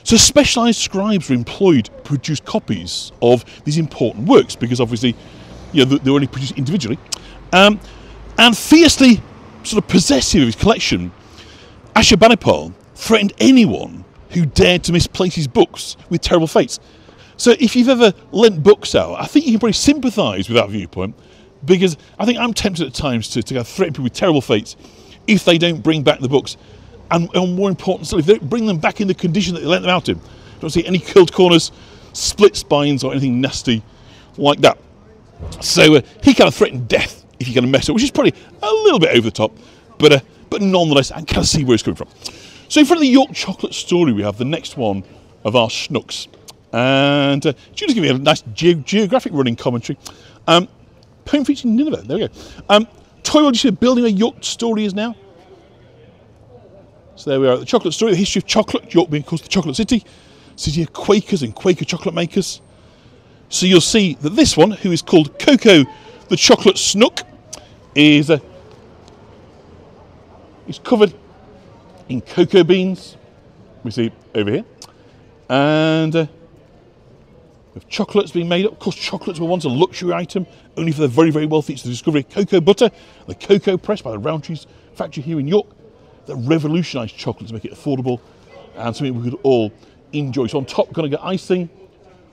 So specialised scribes were employed to produce copies of these important works because obviously, you know, they were only produced individually. Um, and fiercely sort of possessive of his collection, Ashurbanipal threatened anyone who dared to misplace his books with terrible fates. So if you've ever lent books out, I think you can probably sympathise with that viewpoint because I think I'm tempted at times to, to threaten people with terrible fates if they don't bring back the books. And, and more important still, if they bring them back in the condition that they lent them out in. Don't see any curled corners, split spines, or anything nasty like that. So uh, he kind of threatened death if you're going to mess up, which is probably a little bit over the top, but uh, but nonetheless, I can kind of see where it's coming from. So in front of the York chocolate story, we have the next one of our schnooks. And uh, Judith's giving me a nice ge- geographic running commentary. Um, poem featuring Nineveh. There we go. Um, Toy see, building a York story is now. So there we are at the chocolate story, the history of chocolate. York being, course, the chocolate city, city of Quakers and Quaker chocolate makers. So you'll see that this one, who is called Cocoa the Chocolate Snook, is uh, is covered in cocoa beans. We see over here, and uh, with chocolates being made up. Of course, chocolates were once a luxury item, only for the very, very wealthy. It's the discovery of cocoa butter, the cocoa press by the Rowntree's factory here in York, that revolutionised chocolate to make it affordable and something we could all enjoy. So on top, going to get icing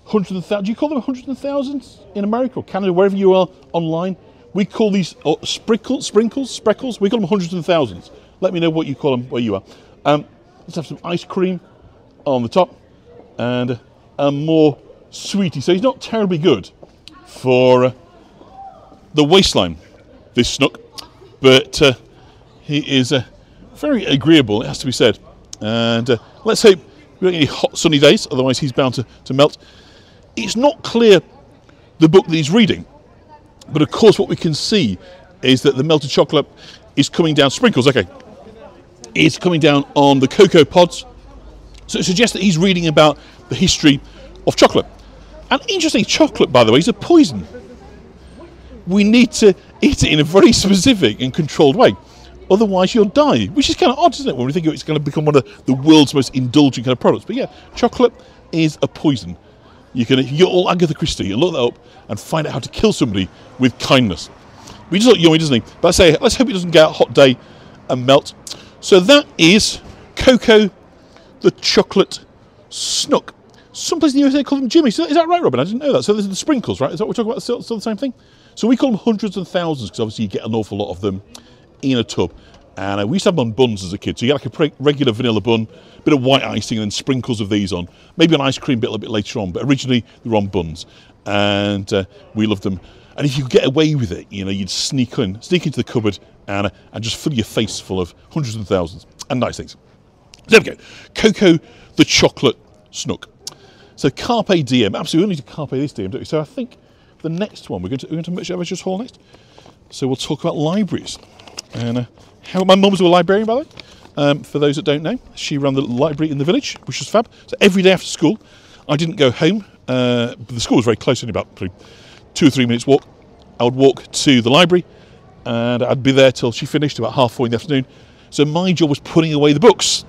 hundreds of thousands. Do you call them hundreds of thousands in America or Canada, wherever you are online? We call these oh, sprinkles, sprinkles, spreckles. We call them hundreds of thousands. Let me know what you call them where you are. Um, let's have some ice cream on the top and a more sweetie. So he's not terribly good for uh, the waistline, this snook, but uh, he is uh, very agreeable, it has to be said. And uh, let's hope we don't get any hot sunny days, otherwise he's bound to, to melt. It's not clear the book that he's reading, but of course what we can see is that the melted chocolate is coming down, sprinkles, okay, is coming down on the cocoa pods. So it suggests that he's reading about the history of chocolate. And interesting, chocolate, by the way, is a poison. We need to eat it in a very specific and controlled way. Otherwise, you'll die, which is kind of odd, isn't it, when we think it's going to become one of the world's most indulgent kind of products. But yeah, chocolate is a poison. You can you're all Agatha Christie and look that up and find out how to kill somebody with kindness. We just look yummy, doesn't he? But I say, let's hope it doesn't get a hot day and melt. So that is Coco the chocolate snook. Some places in the USA call them Jimmy. So is that right, Robin? I didn't know that. So there's the sprinkles, right? Is that what we're talking about? Still, still the same thing? So we call them hundreds and thousands because obviously you get an awful lot of them in a tub. And uh, we used to have them on buns as a kid. So you get like a regular vanilla bun, a bit of white icing, and then sprinkles of these on. Maybe an ice cream bit a little bit later on, but originally they were on buns. And uh, we loved them. And if you could get away with it, you know, you'd sneak in, sneak into the cupboard and, uh, and just fill your face full of hundreds and thousands and nice things. There we go. Coco the chocolate snook. So carpe diem. Absolutely, we need to carpe this diem, don't we? So I think the next one we're going to we're going to Evers Hall next. So we'll talk about libraries and uh, how my mum was a librarian, by the way. Um, for those that don't know, she ran the library in the village, which was fab. So every day after school, I didn't go home. Uh, the school was very close, only about two or three minutes walk. I would walk to the library, and I'd be there till she finished about half four in the afternoon. So my job was putting away the books.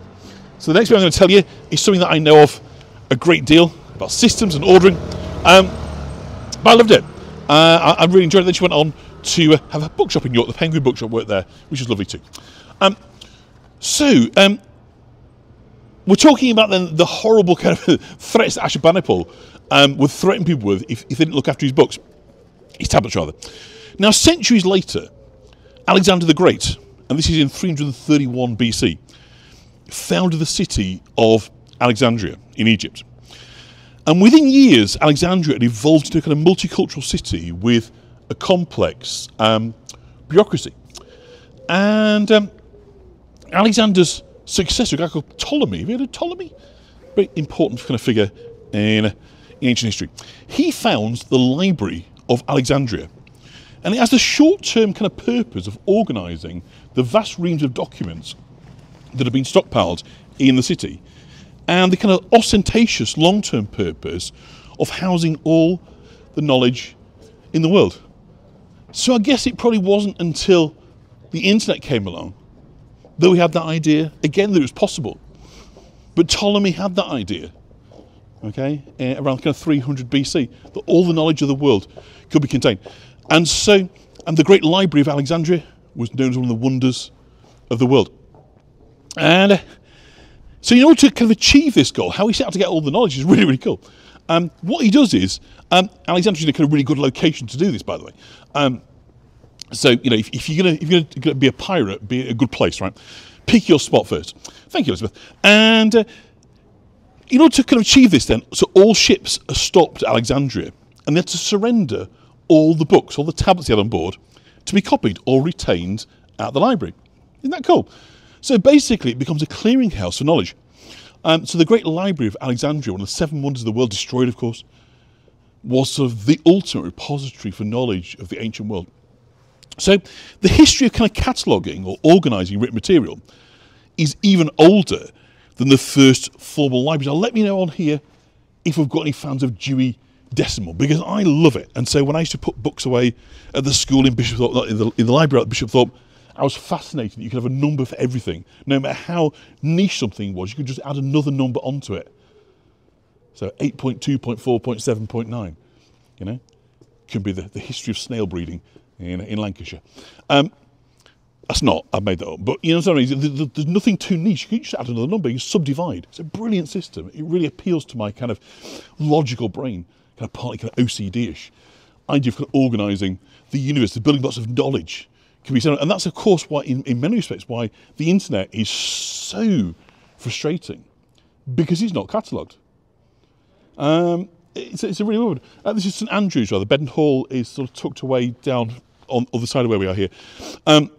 So the next thing I'm going to tell you is something that I know of a great deal about systems and ordering. Um, but I loved it. Uh, I, I really enjoyed it. Then she went on to uh, have a bookshop in York. The Penguin Bookshop worked there, which was lovely too. Um, so um, we're talking about then the horrible kind of threats that Ashurbanipal um, would threaten people with if, if they didn't look after his books, his tablets rather. Now, centuries later, Alexander the Great, and this is in 331 BC, founded the city of Alexandria in Egypt. And within years, Alexandria had evolved into a kind of multicultural city with a complex um, bureaucracy. And um, Alexander's successor, a guy called Ptolemy, have you heard of Ptolemy? Very important kind of figure in, in ancient history. He founds the Library of Alexandria. And it has the short term kind of purpose of organising the vast reams of documents that have been stockpiled in the city and the kind of ostentatious long term purpose of housing all the knowledge in the world. So I guess it probably wasn't until the internet came along that we had that idea again that it was possible. But Ptolemy had that idea, okay, uh, around kind of 300 BC, that all the knowledge of the world could be contained. And so, and the great library of Alexandria was known as one of the wonders of the world. And uh, so, in order to kind of achieve this goal, how he set out to get all the knowledge is really, really cool. Um, what he does is, um, Alexandria's in a kind of really good location to do this, by the way. Um, so, you know, if, if you're you're gonna be a pirate, be a good place, right? Pick your spot first. Thank you, Elizabeth. And uh, in order to kind of achieve this, then, so all ships are stopped at Alexandria, and they have to surrender all the books, all the tablets they had on board, to be copied or retained at the library. Isn't that cool? So basically, it becomes a clearinghouse for knowledge. Um, so the Great Library of Alexandria, one of the seven wonders of the world, destroyed, of course, was sort of the ultimate repository for knowledge of the ancient world. So the history of kind of cataloguing or organising written material is even older than the first formal libraries. Now let me know on here if we've got any fans of Dewey Decimal because I love it. And so when I used to put books away at the school in Bishopthorpe, in the, in the library at Bishopthorpe, I was fascinated that you could have a number for everything. No matter how niche something was, you could just add another number onto it. So 8.2.4.7.9, you know, could be the, the history of snail breeding in, in Lancashire. Um, That's not. I've made that up. But you know There's nothing too niche. You can just add another number. You subdivide. It's a brilliant system. It really appeals to my kind of logical brain, kind of partly kind of OCD-ish idea of kind of organising the universe, the building blocks of knowledge can be done. And that's, of course, why, in, in many respects, why the internet is so frustrating because it's not catalogued. Um, it's, it's a really weird. Uh, this is St Andrews, rather. Bedern Hall is sort of tucked away down on the other side of where we are here. Um,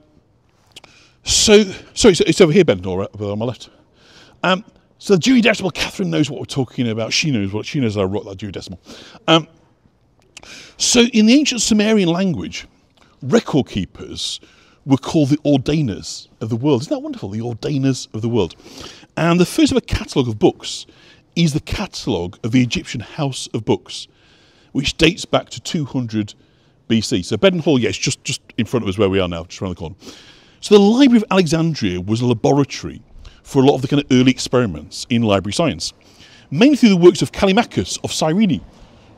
so, sorry, it's, it's over here, Bedern Hall, right, on my left. Um, so the Dewey Decimal, Catherine knows what we're talking about. She knows what she knows. I wrote that Dewey Decimal. Um, so, in the ancient Sumerian language, record keepers were called the ordainers of the world. Isn't that wonderful? The ordainers of the world. And the first ever catalogue of books is the catalogue of the Egyptian House of Books, which dates back to 200 BC. So, Bedern Hall, yes, just, just in front of us where we are now, just around the corner. So, the Library of Alexandria was a laboratory for a lot of the kind of early experiments in library science, mainly through the works of Callimachus of Cyrene,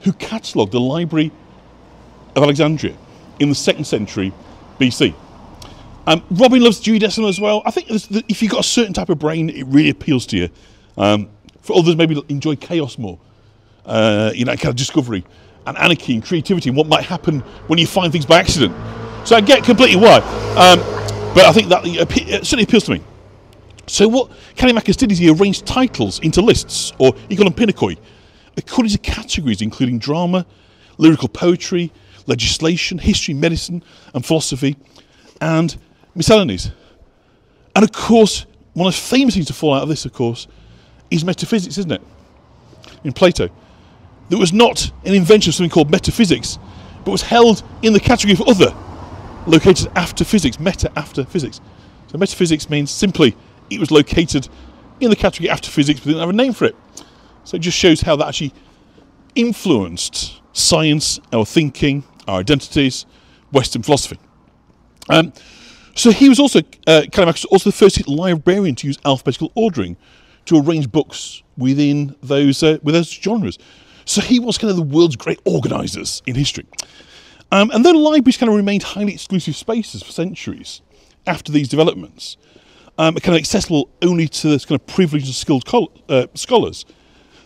who catalogued the Library of Alexandria in the second century BC. Um, Robin loves Dewey Decimal as well. I think if you've got a certain type of brain, it really appeals to you. Um, for others, maybe enjoy chaos more, uh, you know, kind of discovery and anarchy and creativity and what might happen when you find things by accident. So I get completely why. Um, but I think that certainly appeals to me. So what Callimachus did is he arranged titles into lists, or he called them pinakoi, according to categories including drama, lyrical poetry, legislation, history, medicine, and philosophy, and miscellanies. And of course, one of the famous things to fall out of this, of course, is metaphysics, isn't it? In Plato. There was not an invention of something called metaphysics, but was held in the category of other, located after physics, meta after physics. So metaphysics means simply it was located in the category after physics, but didn't have a name for it. So it just shows how that actually influenced science, our thinking, our identities, Western philosophy. Um, so he was also, uh, Callimachus, also the first librarian to use alphabetical ordering to arrange books within those uh, with those genres. So he was kind of the world's great organisers in history. Um, and though libraries kind of remained highly exclusive spaces for centuries after these developments, um, kind of accessible only to this kind of privileged and skilled uh, scholars,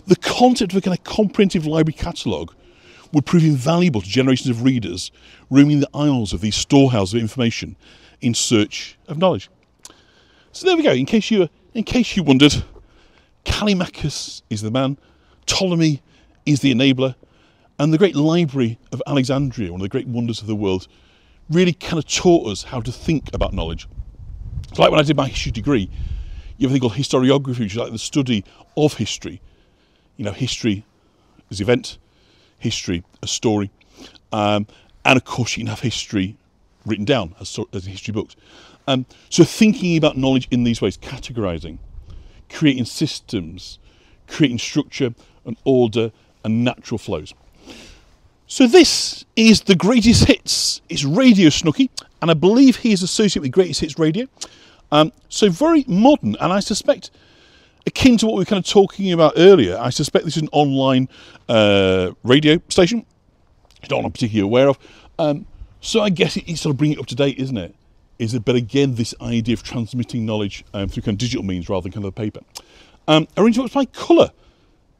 the concept of a kind of comprehensive library catalogue would prove invaluable to generations of readers roaming the aisles of these storehouses of information in search of knowledge. So there we go. In case you in case you wondered, Callimachus is the man, Ptolemy is the enabler, and the great library of Alexandria, one of the great wonders of the world, really kind of taught us how to think about knowledge. It's like when I did my history degree, you have a thing called historiography, which is like the study of history. You know, history as event, history a story, um, and of course you can have history written down as, as history books. Um, so thinking about knowledge in these ways, categorizing, creating systems, creating structure and order and natural flows. So this is the greatest hits. It's Radio Snooky, and I believe he is associated with Greatest Hits Radio. Um, so very modern, and I suspect akin to what we were kind of talking about earlier. I suspect this is an online uh, radio station. I don't I'm particularly aware of. Um, so I guess it, it's sort of bringing it up to date, isn't it? Is it? But again, this idea of transmitting knowledge um, through kind of digital means rather than kind of paper. Um, arrange books by colour.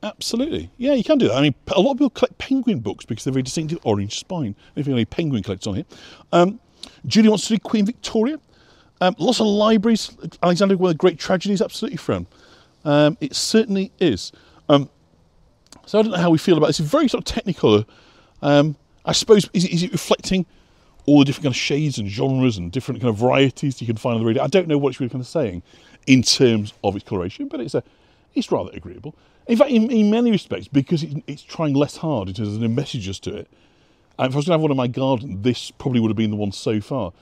Absolutely. Yeah, you can do that. I mean, a lot of people collect penguin books because they're very distinctive orange spine. If you have any penguin collectors on here. Um, Julie wants to do Queen Victoria. Um, lots of libraries. Alexander, one of the great tragedies, absolutely, Fran. Um, it certainly is. Um, so I don't know how we feel about this. It's very sort of technical. Um, I suppose, is it, is it reflecting all the different kind of shades and genres and different kind of varieties you can find on the radio? I don't know what it's really kind of saying in terms of its coloration, but it's a, it's rather agreeable. In fact, in, in many respects, because it, it's trying less hard in terms of the messages to it. If I was going to have one in my garden, this probably would have been the one so far,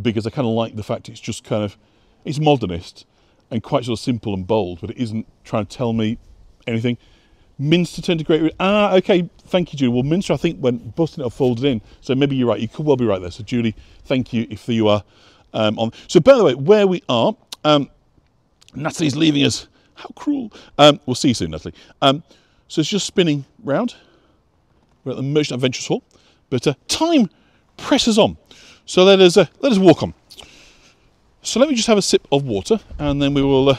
because I kind of like the fact it's just kind of, it's modernist and quite sort of simple and bold, but it isn't trying to tell me anything. Minster turned to great. Ah, okay. Thank you, Julie. Well, Minster, I think, went busting it or folded in. So maybe you're right. You could well be right there. So, Julie, thank you if you are um, on. So, by the way, where we are, um, Natalie's leaving us. How cruel. Um, we'll see you soon, Natalie. Um, so it's just spinning round. We're at the Merchant Adventures Hall, but uh, time presses on. So let us uh, let us walk on. So let me just have a sip of water and then we will uh,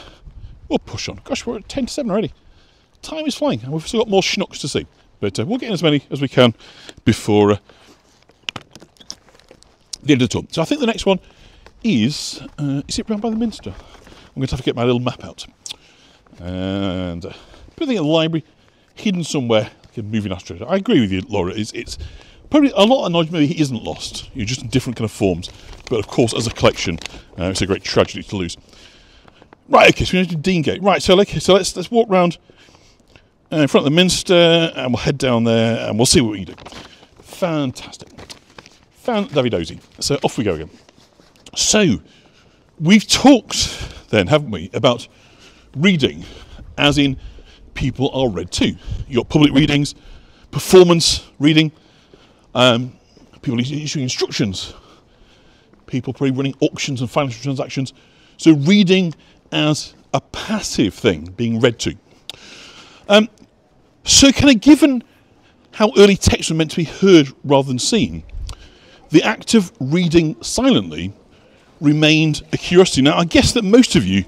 we'll push on. Gosh, we're at 10 to 7 already. Time is flying and we've still got more schnooks to see. But uh, we'll get in as many as we can before uh, the end of the tour. So I think the next one is, uh, is it round by the Minster? I'm going to have to get my little map out. And uh, in the library, hidden somewhere, like a moving astronaut. I agree with you, Laura. It's, it's probably a lot of knowledge maybe he isn't lost. You're just in different kind of forms. But of course, as a collection, uh, it's a great tragedy to lose. Right, okay, so we need to Deangate. Right, so okay, so let's let's walk round uh, in front of the Minster and we'll head down there and we'll see what we can do. Fantastic. Fan Davidosi. So off we go again. So we've talked then, haven't we, about reading as in people are read to. You've public readings, performance reading, um, people issuing instructions, people probably running auctions and financial transactions. So reading as a passive thing being read to. Um, so, kind of given how early texts were meant to be heard rather than seen, the act of reading silently remained a curiosity. Now, I guess that most of you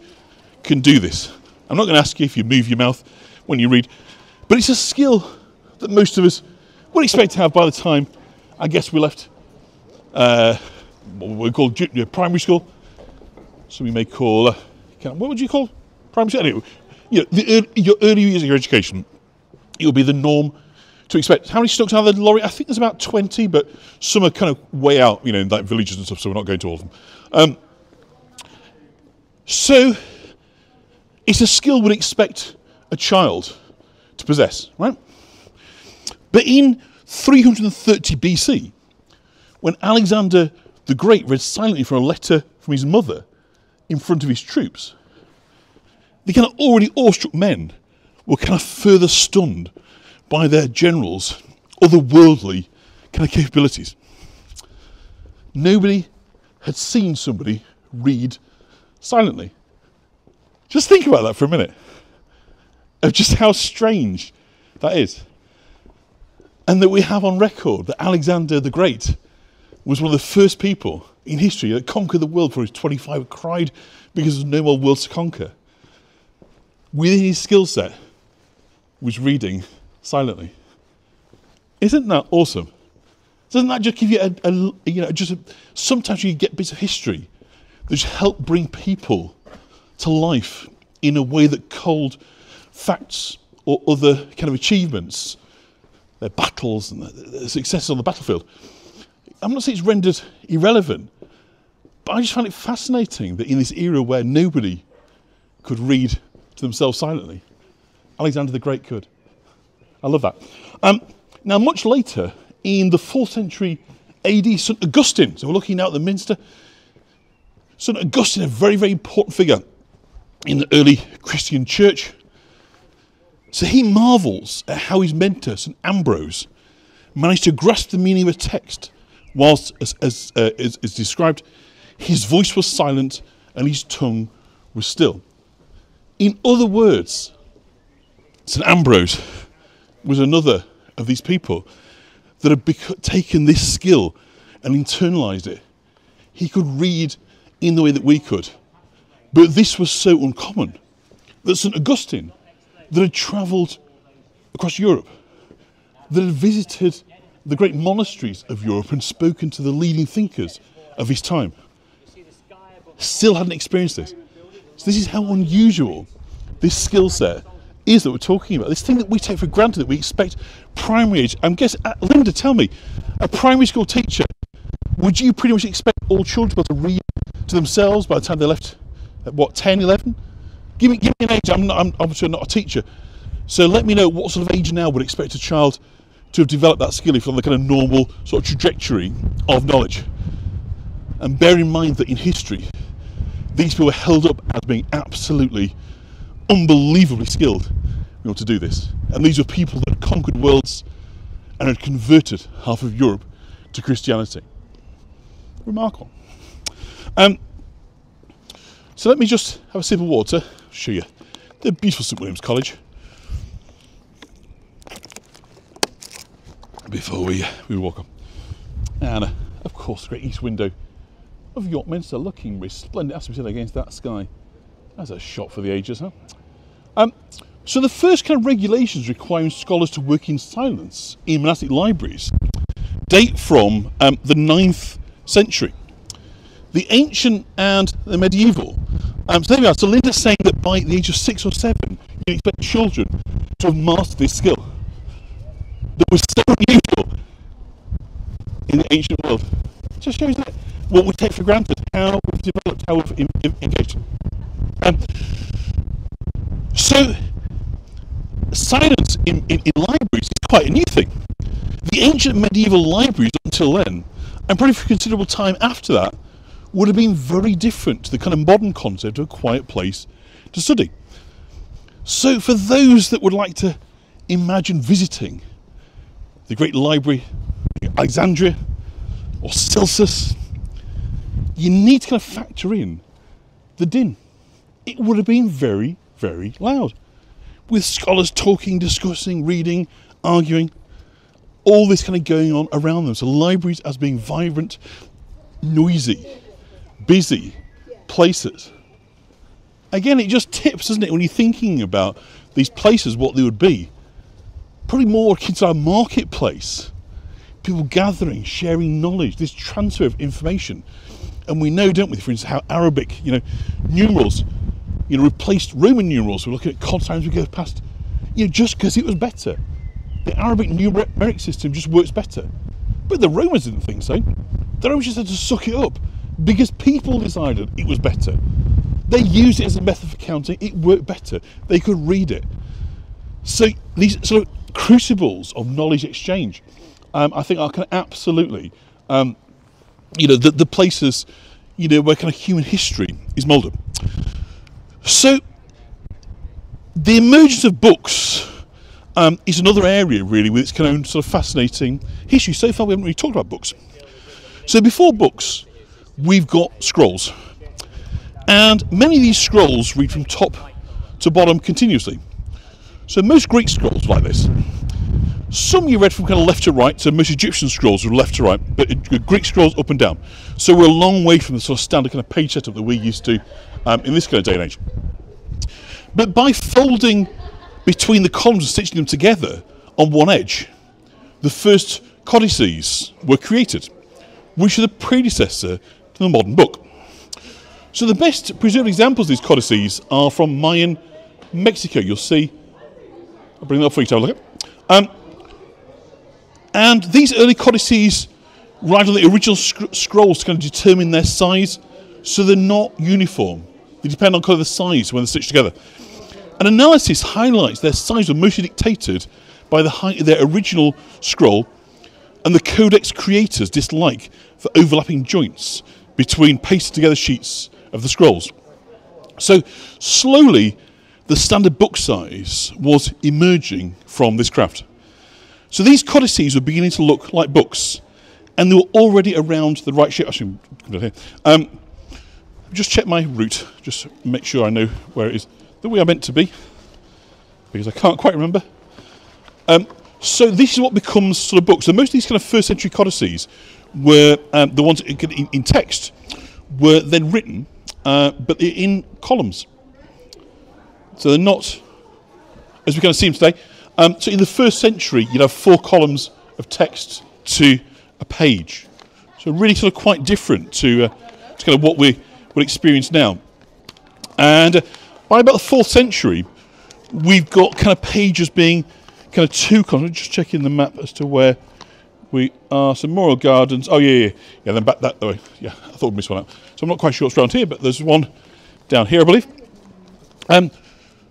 can do this. I'm not going to ask you if you move your mouth when you read, but it's a skill that most of us would expect to have by the time I guess we left uh, what we call primary school. So we may call, uh, what would you call primary school? Anyway, you know, the, your early years of your education, it will be the norm to expect. How many stocks are there, Laurie? I think there's about 20, but some are kind of way out, you know, in like villages and stuff, so we're not going to all of them. Um, so it's a skill we'd expect a child to possess, right? But in 330 BC, when Alexander the Great read silently from a letter from his mother in front of his troops, the kind of already awestruck men were kind of further stunned by their generals' otherworldly kind of capabilities. Nobody had seen somebody read silently. Just think about that for a minute of just how strange that is. And that we have on record that Alexander the Great was one of the first people in history that conquered the world for his 25 cried because there's no more worlds to conquer. Within his skill set was reading silently. Isn't that awesome? Doesn't that just give you a, a you know, just a, sometimes you get bits of history that just help bring people to life in a way that cold facts or other kind of achievements, their battles and the, the successes on the battlefield. I'm not saying it's rendered irrelevant, but I just find it fascinating that in this era where nobody could read to themselves silently, Alexander the Great could. I love that. Um, now, much later, in the 4th century AD, St. Augustine, so we're looking now at the Minster, St. Augustine, a very, very important figure in the early Christian church. So he marvels at how his mentor, St. Ambrose, managed to grasp the meaning of a text whilst, as, as uh, is, described, his voice was silent and his tongue was still. In other words, St. Ambrose was another of these people that had bec- taken this skill and internalized it. He could read in the way that we could. But this was so uncommon that St. Augustine, that had travelled across Europe, that had visited the great monasteries of Europe and spoken to the leading thinkers of his time, still hadn't experienced this. So, this is how unusual this skill set is that we're talking about. This thing that we take for granted that we expect primary age. I'm guessing, uh, Linda, tell me, a primary school teacher, would you pretty much expect all children to be able to read to themselves by the time they left at what, 10, 11? Give me, give me an age. I'm, not, I'm obviously not a teacher. So let me know what sort of age now would expect a child to have developed that skill if on the kind of normal sort of trajectory of knowledge. And bear in mind that in history, these people were held up as being absolutely unbelievably skilled in order to do this. And these were people that conquered worlds and had converted half of Europe to Christianity. Remarkable. Um, so let me just have a sip of water, show you the beautiful St William's College. Before we, we walk on. And uh, of course, the great east window of York Minster looking resplendent as we said against that sky. That's a shot for the ages, huh? Um, so the first kind of regulations requiring scholars to work in silence in monastic libraries date from um, the 9th century. The ancient and the medieval. Um, so there we are. So Linda's saying that by the age of six or seven, you expect children to have mastered this skill that was so unusual in the ancient world. It Just shows that what we take for granted, how we've developed, how we've engaged. Um, so, silence in, in, in libraries is quite a new thing. The ancient medieval libraries until then, and probably for a considerable time after that, would have been very different to the kind of modern concept of a quiet place to study. So, for those that would like to imagine visiting the great library, Alexandria or Celsus, you need to kind of factor in the din. It would have been very, very loud, with scholars talking, discussing, reading, arguing, all this kind of going on around them. So, libraries as being vibrant, noisy, busy places. Again, it just tips, doesn't it, when you're thinking about these places, what they would be. Probably more akin to our marketplace. People gathering, sharing knowledge, this transfer of information. And we know, don't we, for instance, how Arabic, you know, numerals, you know, replaced Roman numerals. We're looking at consonants we go past, you know, just because it was better. The Arabic numeric system just works better. But the Romans didn't think so. The Romans just had to suck it up because people decided it was better. They used it as a method for counting, it worked better. They could read it. So these sort of crucibles of knowledge exchange, um, I think are kind of absolutely, um, you know, the, the places, you know, where kind of human history is moulded. So the emergence of books um, is another area really with its kind of sort of fascinating history. So far we haven't really talked about books. So before books, we've got scrolls. And many of these scrolls read from top to bottom continuously. So most Greek scrolls like this. Some you read from kind of left to right, so most Egyptian scrolls were left to right, but Greek scrolls up and down. So we're a long way from the sort of standard kind of page setup that we're used to um, in this kind of day and age. But by folding between the columns and stitching them together on one edge, the first codices were created, which are the predecessor to the modern book. So the best preserved examples of these codices are from Mayan Mexico. You'll see, I'll bring that up for you to have a look at. Um, and these early codices on the original sc- scrolls to kind of determine their size, so they're not uniform. They depend on kind of the size when they're stitched together. An analysis highlights their size were mostly dictated by the height of their original scroll and the codex creators' dislike for overlapping joints between pasted together sheets of the scrolls. So slowly, the standard book size was emerging from this craft. So these codices were beginning to look like books, and they were already around the right shape. Actually, um, just check my route, just make sure I know where it is that we are meant to be, because I can't quite remember. Um, so this is what becomes sort of books. So most of these kind of first century codices were um, the ones in, in, text were then written, uh, but in columns. So they're not, as we kind of see them today. Um, so in the first century, you'd have four columns of text to a page. So really sort of quite different to, uh, to kind of what we would experience now. And uh, by about the fourth century, we've got kind of pages being kind of two columns. Just checking the map as to where we are. some Memorial Gardens. Oh yeah, yeah, yeah. Then back that way. Yeah, I thought we missed one out. So I'm not quite sure what's around here, but there's one down here, I believe. Um,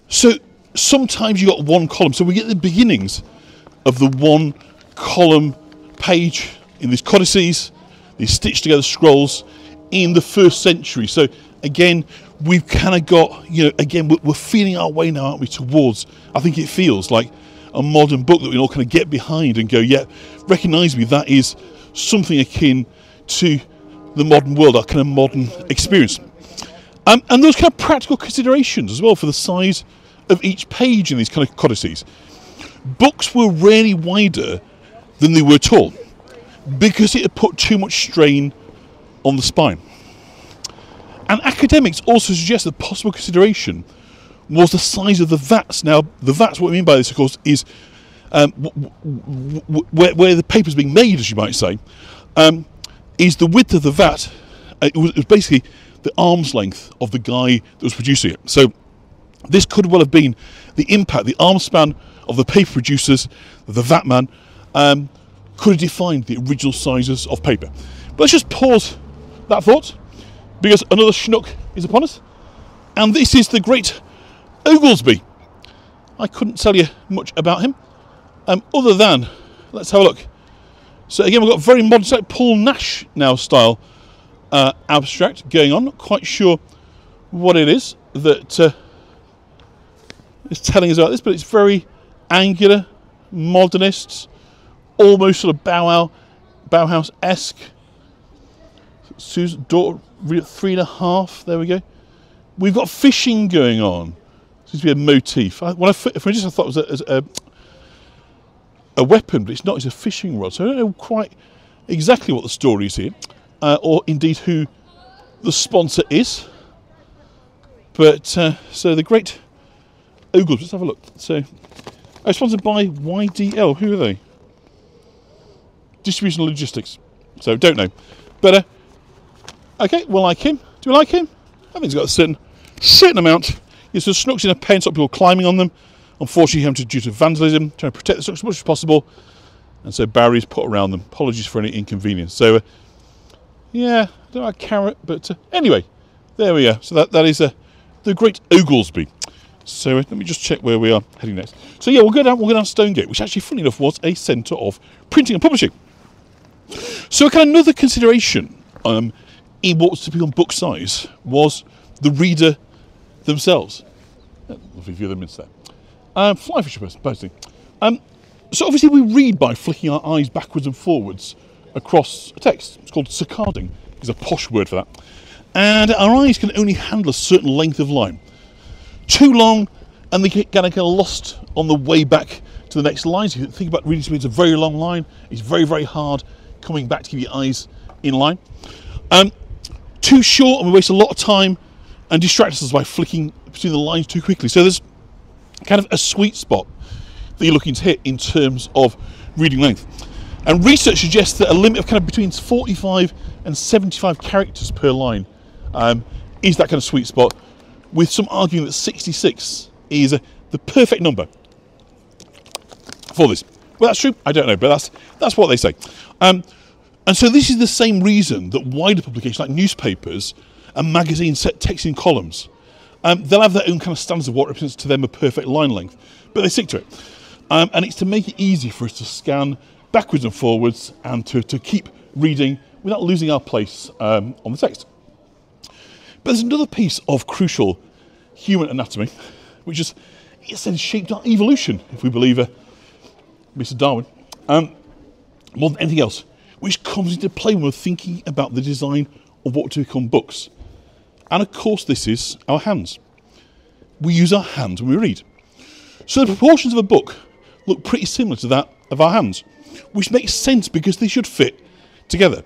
so sometimes you got one column. So we get the beginnings of the one column page in these codices, these stitched together scrolls in the first century. So again, we've kind of got, you know, again, we're, we're feeling our way now, aren't we, towards, I think it feels like a modern book that we all kind of get behind and go, yeah, recognise me, that is something akin to the modern world, our kind of modern experience. Um, and those kind of practical considerations as well for the size of each page in these kind of codices. Books were rarely wider than they were tall because it had put too much strain on the spine. And academics also suggest that possible consideration was the size of the vats. Now, the vats, what we mean by this, of course, is um, where, where the paper's being made, as you might say, um, is the width of the vat. uh, It was, it was basically the arm's length of the guy that was producing it. So this could well have been the impact, the arm span of the paper producers, the vat man, um, could have defined the original sizes of paper. But let's just pause that thought because another schnook is upon us, and this is the great Oglesby. I couldn't tell you much about him, um, other than let's have a look. So again, we've got very modern, like Paul Nash now style uh, abstract going on. Not quite sure what it is that uh, is telling us about this, but it's very angular, modernist, almost sort of Bauhaus, Bauhaus esque. Susan, daughter, three and a half. There we go. We've got fishing going on. Seems to be a motif. I, when I, for instance, I thought it was a, a, a weapon, but it's not. It's a fishing rod. So I don't know quite exactly what the story is here, uh, or indeed who the sponsor is. But uh, so the great Ogles. Let's have a look. So, oh, sponsored by YDL. Who are they? Distribution Logistics. So don't know. But uh, okay, we'll like him. Do we like him? I think he's got a certain certain amount. He's just snooks in a pen, stop people climbing on them. Unfortunately, due to vandalism, trying to protect the snooks as much as possible, and so barriers put around them. Apologies for any inconvenience. So, uh, yeah, I don't like carrot, but uh, anyway, there we are. So that that is uh, the Great Oglesby. So uh, let me just check where we are heading next. So yeah, we'll go down. We'll go down Stonegate, which actually, funny enough, was a centre of printing and publishing. So, another consideration um, in what was to be on book size was the reader themselves. Lovely view of the minster. Um, fly fisher posting. Um, so, obviously, we read by flicking our eyes backwards and forwards across a text. It's called saccading, is a posh word for that. And our eyes can only handle a certain length of line. Too long, and they get kind of lost on the way back to the next line. So, you think about reading something, it's a very long line, it's very, very hard coming back to keep your eyes in line. Um, too short, and we waste a lot of time and distract us by flicking between the lines too quickly. So there's kind of a sweet spot that you're looking to hit in terms of reading length. And research suggests that a limit of kind of between 45 and 75 characters per line um, is that kind of sweet spot, with some arguing that 66 is uh, the perfect number for this. Well, that's true. I don't know, but that's that's what they say. Um, and so this is the same reason that wider publications like newspapers and magazines set text in columns. Um, they'll have their own kind of standards of what represents to them a perfect line length, but they stick to it. Um, and it's to make it easy for us to scan backwards and forwards and to, to keep reading without losing our place um, on the text. But there's another piece of crucial human anatomy, which is, a sense, shaped our evolution, if we believe uh, Mr. Darwin, um, more than anything else, which comes into play when we're thinking about the design of what to become books. And of course, this is our hands. We use our hands when we read. So the proportions of a book look pretty similar to that of our hands, which makes sense because they should fit together.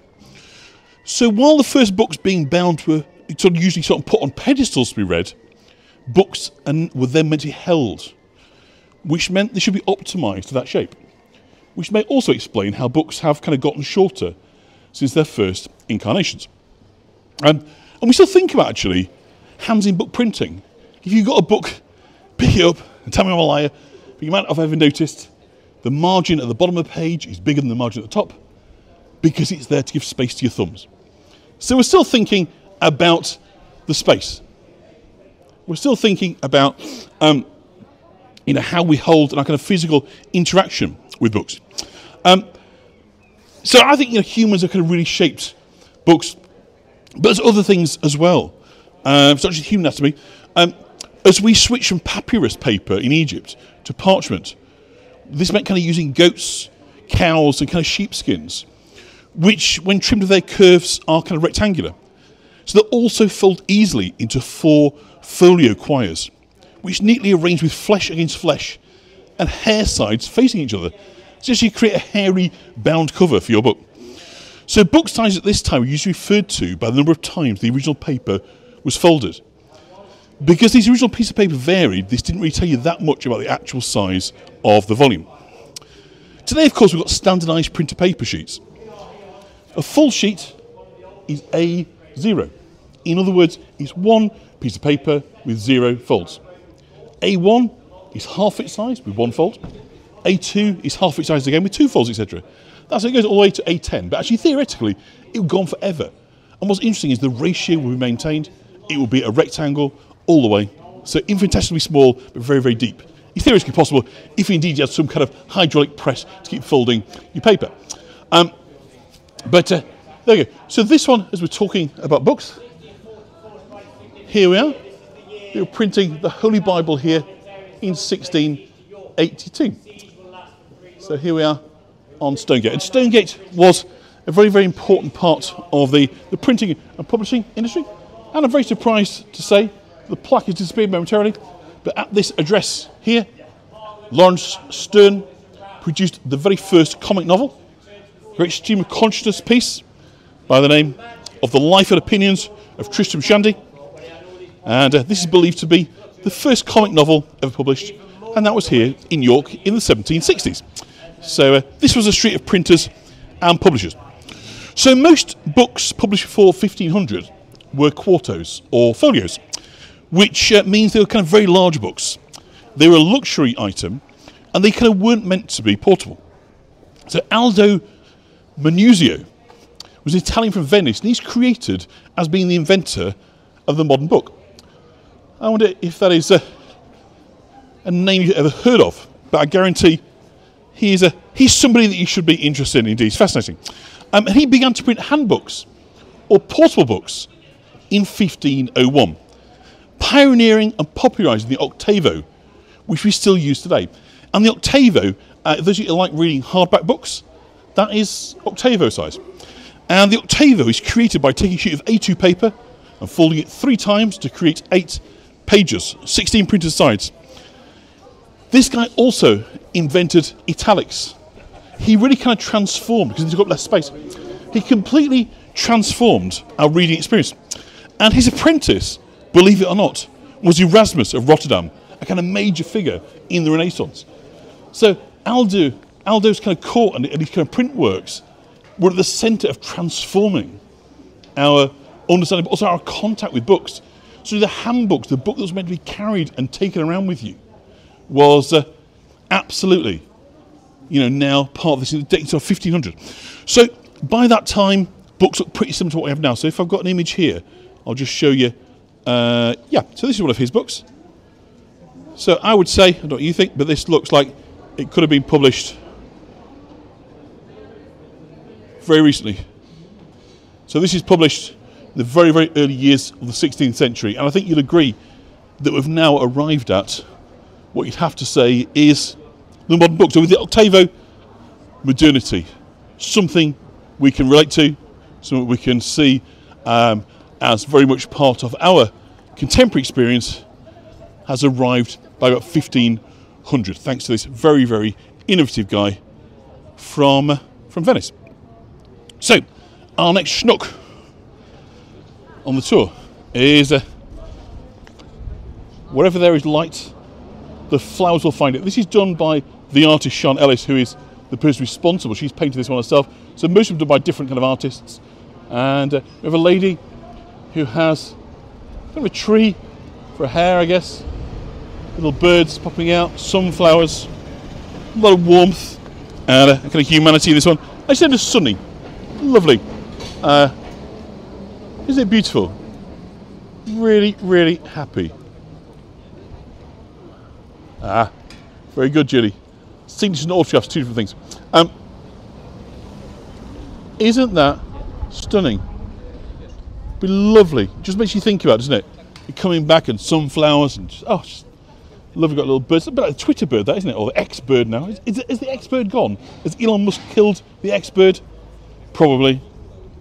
So while the first books being bound were sort of usually sort of put on pedestals to be read, books and were then meant to be held, which meant they should be optimized to that shape. Which may also explain how books have kind of gotten shorter since their first incarnations. Um, and we still think about actually hands in book printing. If you've got a book, pick it up and tell me I'm a liar. But you might have ever noticed the margin at the bottom of the page is bigger than the margin at the top because it's there to give space to your thumbs. So we're still thinking about the space. We're still thinking about um, you know how we hold and our kind of physical interaction with books. Um, so I think you know humans are kind of really shaped books, but there's other things as well, um, such as human anatomy. Um, as we switch from papyrus paper in Egypt to parchment, this meant kind of using goats, cows, and kind of sheepskins, which, when trimmed with their curves, are kind of rectangular. So they're also fold easily into four folio quires, which neatly arrange with flesh against flesh and hair sides facing each other. So you create a hairy bound cover for your book. So book size at this time were usually referred to by the number of times the original paper was folded. Because these original piece of paper varied, this didn't really tell you that much about the actual size of the volume. Today, of course, we've got standardised printer paper sheets. A full sheet is A0. In other words, it's one piece of paper with zero folds. A1 is half its size with one fold. A2 is half its size again with two folds, etc. That's it goes all the way to A10. But actually, theoretically, it would go on forever. And what's interesting is the ratio will be maintained. It will be a rectangle all the way. So infinitesimally small, but very, very deep. It's theoretically possible if indeed you had some kind of hydraulic press to keep folding your paper. Um, but uh, there you go. So this one, as we're talking about books, here we are. They were printing the Holy Bible here in 1682. So here we are on Stonegate. And Stonegate was a very, very important part of the, the printing and publishing industry. And I'm very surprised to say the plaque has disappeared momentarily. But at this address here, Laurence Sterne produced the very first comic novel, a great stream of consciousness piece by the name of The Life and Opinions of Tristram Shandy. And uh, this is believed to be the first comic novel ever published, and that was here in York in the 1760s. So uh, this was a street of printers and publishers. So most books published before 1500 were quartos or folios, which uh, means they were kind of very large books. They were a luxury item, and they kind of weren't meant to be portable. So Aldo Manuzio was an Italian from Venice, and he's created as being the inventor of the modern book. I wonder if that is a, a name you've ever heard of, but I guarantee he's, a, he's somebody that you should be interested in indeed. Fascinating. Um, and he began to print handbooks or portable books in 1501, pioneering and popularising the octavo, which we still use today. And the octavo, uh, those of you who like reading hardback books, that is octavo size. And the octavo is created by taking a sheet of A2 paper and folding it three times to create eight pages, 16 printed sides. This guy also invented italics. He really kind of transformed, because he took up less space, he completely transformed our reading experience. And his apprentice, believe it or not, was Erasmus of Rotterdam, a kind of major figure in the Renaissance. So Aldo, Aldo's kind of court and, his kind of print works were at the centre of transforming our understanding, but also our contact with books. So the handbooks, the book that was meant to be carried and taken around with you, was uh, absolutely, you know, now part of this in the date 1500. So by that time, books look pretty similar to what we have now. So if I've got an image here, I'll just show you. Uh, yeah, so this is one of his books. So I would say, I don't know what you think, but this looks like it could have been published very recently. So this is published in the very, very early years of the 16th century. And I think you'll agree that we've now arrived at what you'd have to say is the modern book. So with the Octavo, modernity, something we can relate to, something we can see um, as very much part of our contemporary experience, has arrived by about 1500, thanks to this very, very innovative guy from, from Venice. So, our next snook on the tour is uh, wherever there is light, the flowers will find it. This is done by the artist Sean Ellis, who is the person responsible. She's painted this one herself. So most of them done by different kind of artists. And uh, we have a lady who has kind of a tree for hair, I guess. Little birds popping out, sunflowers, a lot of warmth, and a kind of humanity in this one. I said it's sunny, lovely. Uh, isn't it beautiful? Really, really happy. Ah, very good, Julie. Signatures and autographs, two different things. Um, isn't that stunning? Be lovely. Just makes you think about, it, doesn't it? You're coming back and sunflowers and just, oh, just lovely. Got little birds. A bit like a Twitter bird, that isn't it? Or the X bird now. Is, is, is the X bird gone? Has Elon Musk killed the X bird? Probably.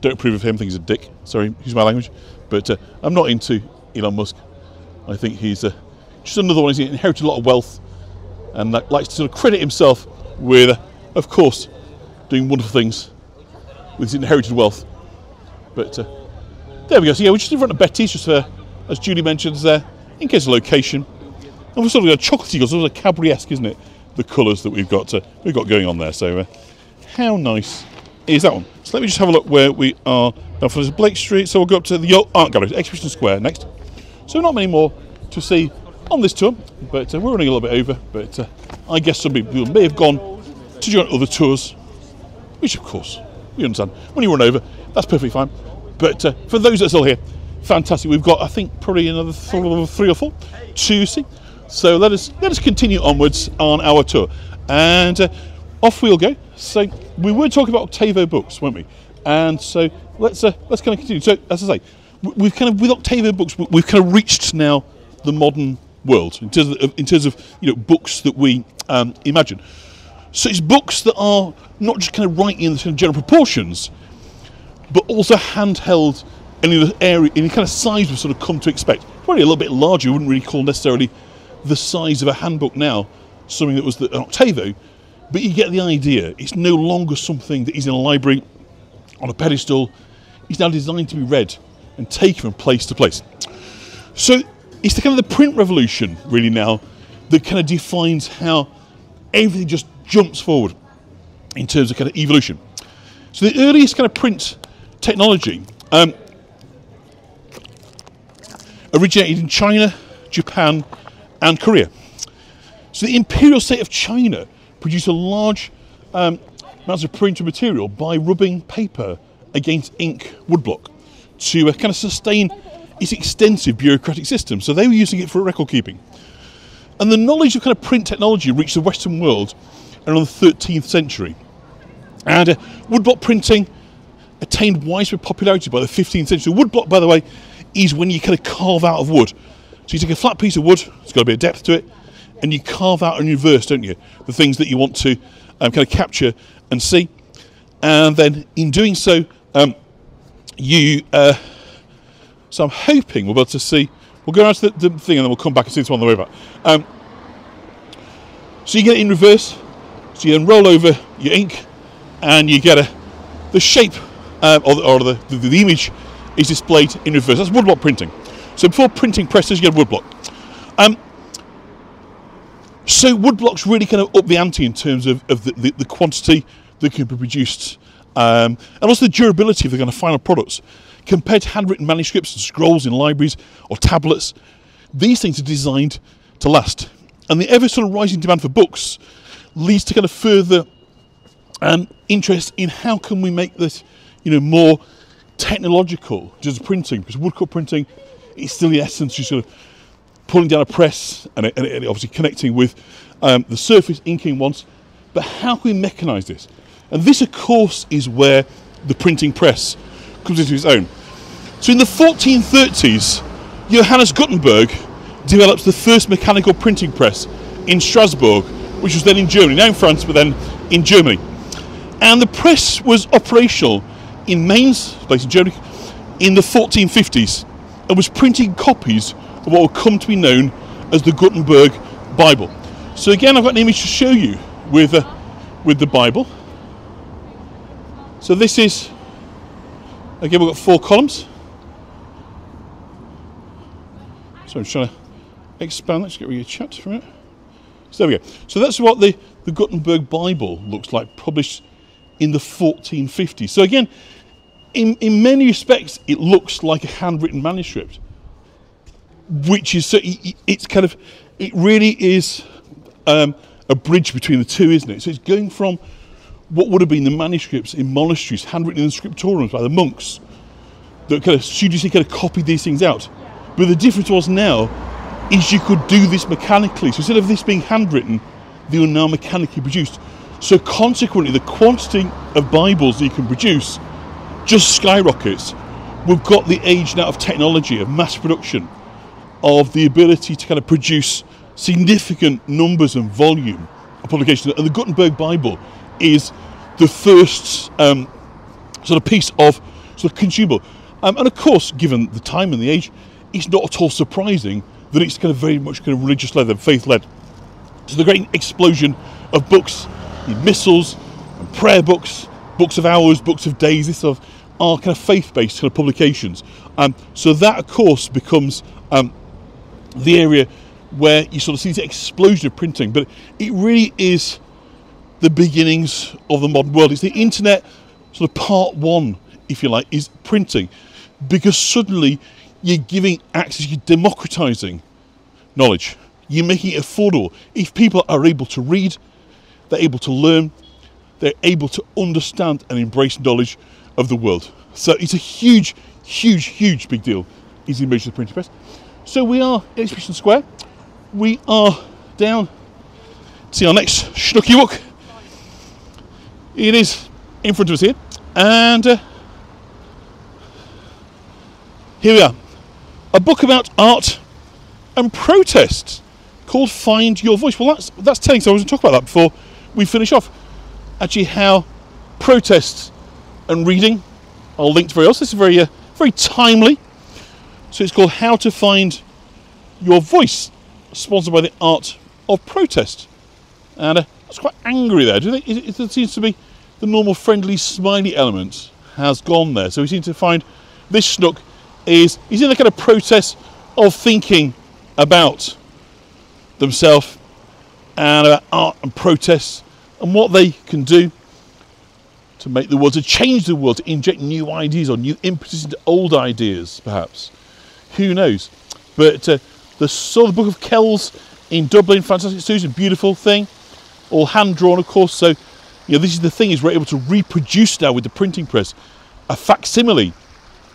Don't approve of him. Think he's a dick. Sorry, excuse my language. But uh, I'm not into Elon Musk. I think he's uh, just another one. He's inherited a lot of wealth and like, likes to sort of credit himself with, of course, doing wonderful things with his inherited wealth. But uh, there we go. So yeah, we're just in front of Betty's, just uh, as Julie mentioned there, in case of location. And we've sort of got chocolatey colours, sort of Cadbury-esque, isn't it? The colours that we've got uh, we've got going on there. So, uh, how nice is that one? So let me just have a look where we are. Now, for this Blake Street, so we'll go up to the Art Gallery, Exhibition Square next. So not many more to see on this tour, but uh, we're running a little bit over. But uh, I guess some people may have gone to join other tours, which of course we understand. When you run over, that's perfectly fine. But uh, for those that are still here, fantastic. We've got, I think, probably another th- three or four to see. So let us let us continue onwards on our tour, and uh, off we'll go. So we were talking about Octavo books, weren't we? And so let's uh, let's kind of continue. So as I say, we- we've kind of with Octavo books, we've kind of reached now the modern world in terms of in terms of you know books that we um, imagine. So it's books that are not just kind of writing in the kind of general proportions, but also handheld and in the area in the kind of size we've sort of come to expect. Probably a little bit larger. We wouldn't really call necessarily the size of a handbook now something that was the, an octavo, but you get the idea. It's no longer something that is in a library on a pedestal. It's now designed to be read and taken from place to place. So it's the kind of the print revolution really now that kind of defines how everything just jumps forward in terms of kind of evolution. So the earliest kind of print technology um, originated in China, Japan, and Korea. So the imperial state of China produced a large um, of printed material by rubbing paper against ink woodblock to uh, kind of sustain its extensive bureaucratic system. So they were using it for record keeping. And the knowledge of kind of print technology reached the Western world around the 13th century. And uh, woodblock printing attained widespread popularity by the 15th century. Woodblock, by the way, is when you kind of carve out of wood. So you take a flat piece of wood, it's got a bit of depth to it, and you carve out in reverse, don't you? The things that you want to um, kind of capture and see. And then in doing so, um, you. Uh, so I'm hoping we'll be able to see. We'll go around to the, the thing and then we'll come back and see this one on the way back. Um, so you get it in reverse. So you then roll over your ink, and you get a the shape um, or, the, or the, the, the image is displayed in reverse. That's woodblock printing. So before printing presses, you get woodblock. Um, so woodblocks really kind of up the ante in terms of, of the, the, quantity that can be produced um, and also the durability of the kind of final products. Compared to handwritten manuscripts and scrolls in libraries or tablets, these things are designed to last. And the ever sort of rising demand for books leads to kind of further um, interest in how can we make this, you know, more technological, just printing, because woodcut printing is still the essence, just sort of pulling down a press and, it, and, it, obviously connecting with um, the surface inking once. But how can we mechanise this? And this, of course, is where the printing press comes into his own. So in the 1430s, Johannes Gutenberg develops the first mechanical printing press in Strasbourg, which was then in Germany, now in France, but then in Germany. And the press was operational in Mainz, place in Germany, in the 1450s and was printing copies of what would come to be known as the Gutenberg Bible. So again, I've got an image to show you with, uh, with the Bible. So this is, again, we've got four columns. So I'm trying to expand. Let's get rid of your chat for minute. So there we go. So that's what the, the Gutenberg Bible looks like, published in the 1450s. So again, in, in many respects, it looks like a handwritten manuscript, which is so it- it's kind of it really is um, a bridge between the two, isn't it? So it's going from what would have been the manuscripts in monasteries, handwritten in the scriptoriums by the monks, that kind of studiously kind of copied these things out. But the difference was now is you could do this mechanically. So instead of this being handwritten, they were now mechanically produced. So consequently, the quantity of Bibles that you can produce just skyrockets. We've got the age now of technology, of mass production, of the ability to kind of produce significant numbers and volume of publications. And the Gutenberg Bible is the first um, sort of piece of sort of consumable. Um, and of course, given the time and the age, it's not at all surprising that it's kind of very much kind of religious led and faith led. So the great explosion of books, missals, and prayer books, books of hours, books of days, this sort of are kind of faith-based kind of publications. Um, so that, of course, becomes um, the area where you sort of see the explosion of printing. But it really is the beginnings of the modern world. It's the internet, sort of part one, if you like, is printing, because suddenly you're giving access, you're democratizing knowledge, you're making it affordable. If people are able to read, they're able to learn, they're able to understand and embrace knowledge of the world. So it's a huge, huge, huge big deal. Is the emergence of the printing press. So we are in Exhibition Square. We are down. See our next Snooky book. It is in front of us here, and uh, here we are. A book about art and protest called "Find Your Voice." Well, that's that's telling. So I was going to talk about that before we finish off. Actually, how protests and reading are linked very well. So this is very uh, very timely. So it's called "How to Find Your Voice," sponsored by the Art of Protest. And uh, quite angry there. Do you think it, it seems to be the normal friendly smiley element has gone there? So we seem to find this snook is he's in a kind of process of thinking about themselves and about art and protests and what they can do to make the world, to change the world, to inject new ideas or new impetus into old ideas, perhaps. Who knows? But uh, the of Book of Kells in Dublin, fantastic Susan, beautiful thing, all hand drawn, of course. So, you know, this is the thing is we're able to reproduce now with the printing press a facsimile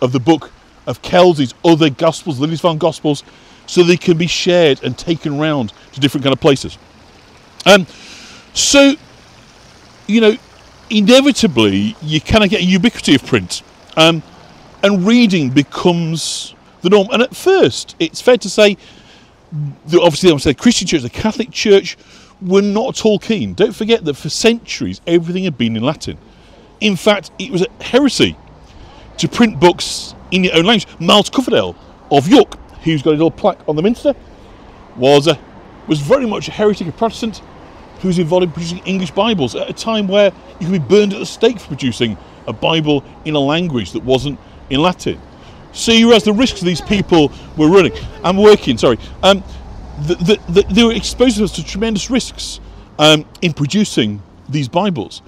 of the book of Kells, these other Gospels, Lindisfarne Gospels, so they can be shared and taken round to different kind of places. Um, so, you know, inevitably you kind of get a ubiquity of print, um, and reading becomes the norm. And at first, it's fair to say obviously, I'm saying the Christian Church, the Catholic Church, were not at all keen. Don't forget that for centuries everything had been in Latin. In fact, it was a heresy to print books in your own language. Miles Coverdale of York, who's got a little plaque on the Minster, was a, was very much a heretic, a Protestant, who was involved in producing English Bibles at a time where you could be burned at the stake for producing a Bible in a language that wasn't in Latin. So you realize the risks these people were running and working. Sorry, um, the, the, the, they were exposing us to tremendous risks um, in producing these Bibles.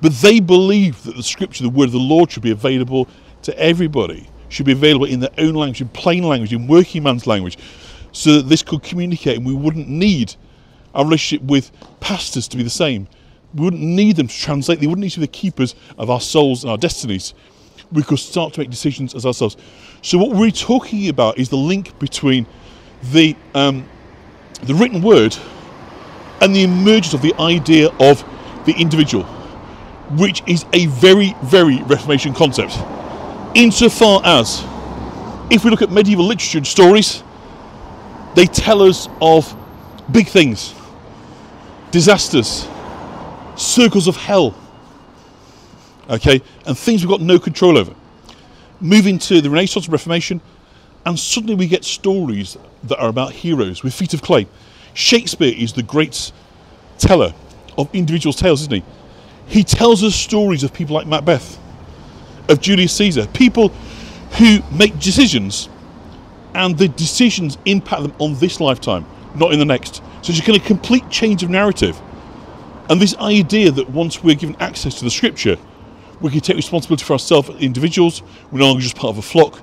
But they believed that the Scripture, the Word of the Lord, should be available to everybody, should be available in their own language, in plain language, in working man's language, so that this could communicate and we wouldn't need our relationship with pastors to be the same. We wouldn't need them to translate, they wouldn't need to be the keepers of our souls and our destinies. We could start to make decisions as ourselves. So, what we're talking about is the link between the, um, the written word and the emergence of the idea of the individual, which is a very, very Reformation concept. Insofar as, if we look at medieval literature and stories, they tell us of big things, disasters, circles of hell, okay, and things we've got no control over. Moving to the Renaissance and Reformation, and suddenly we get stories that are about heroes with feet of clay. Shakespeare is the great teller of individual tales, isn't he? He tells us stories of people like Macbeth, of Julius Caesar, people who make decisions and the decisions impact them on this lifetime, not in the next. So it's kind of complete change of narrative. And this idea that once we're given access to the scripture, we can take responsibility for ourselves as individuals, we're no longer just part of a flock,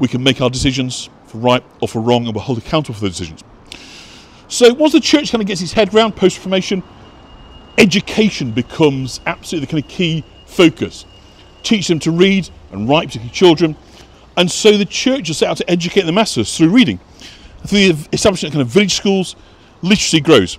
we can make our decisions for right or for wrong, and we're held accountable for those decisions. So once the church kind of gets its head around post Reformation, education becomes absolutely the kind of key focus. Teach them to read and write, particularly children. And so the church has set out to educate the masses through reading. Through the establishment of kind of village schools, literacy grows.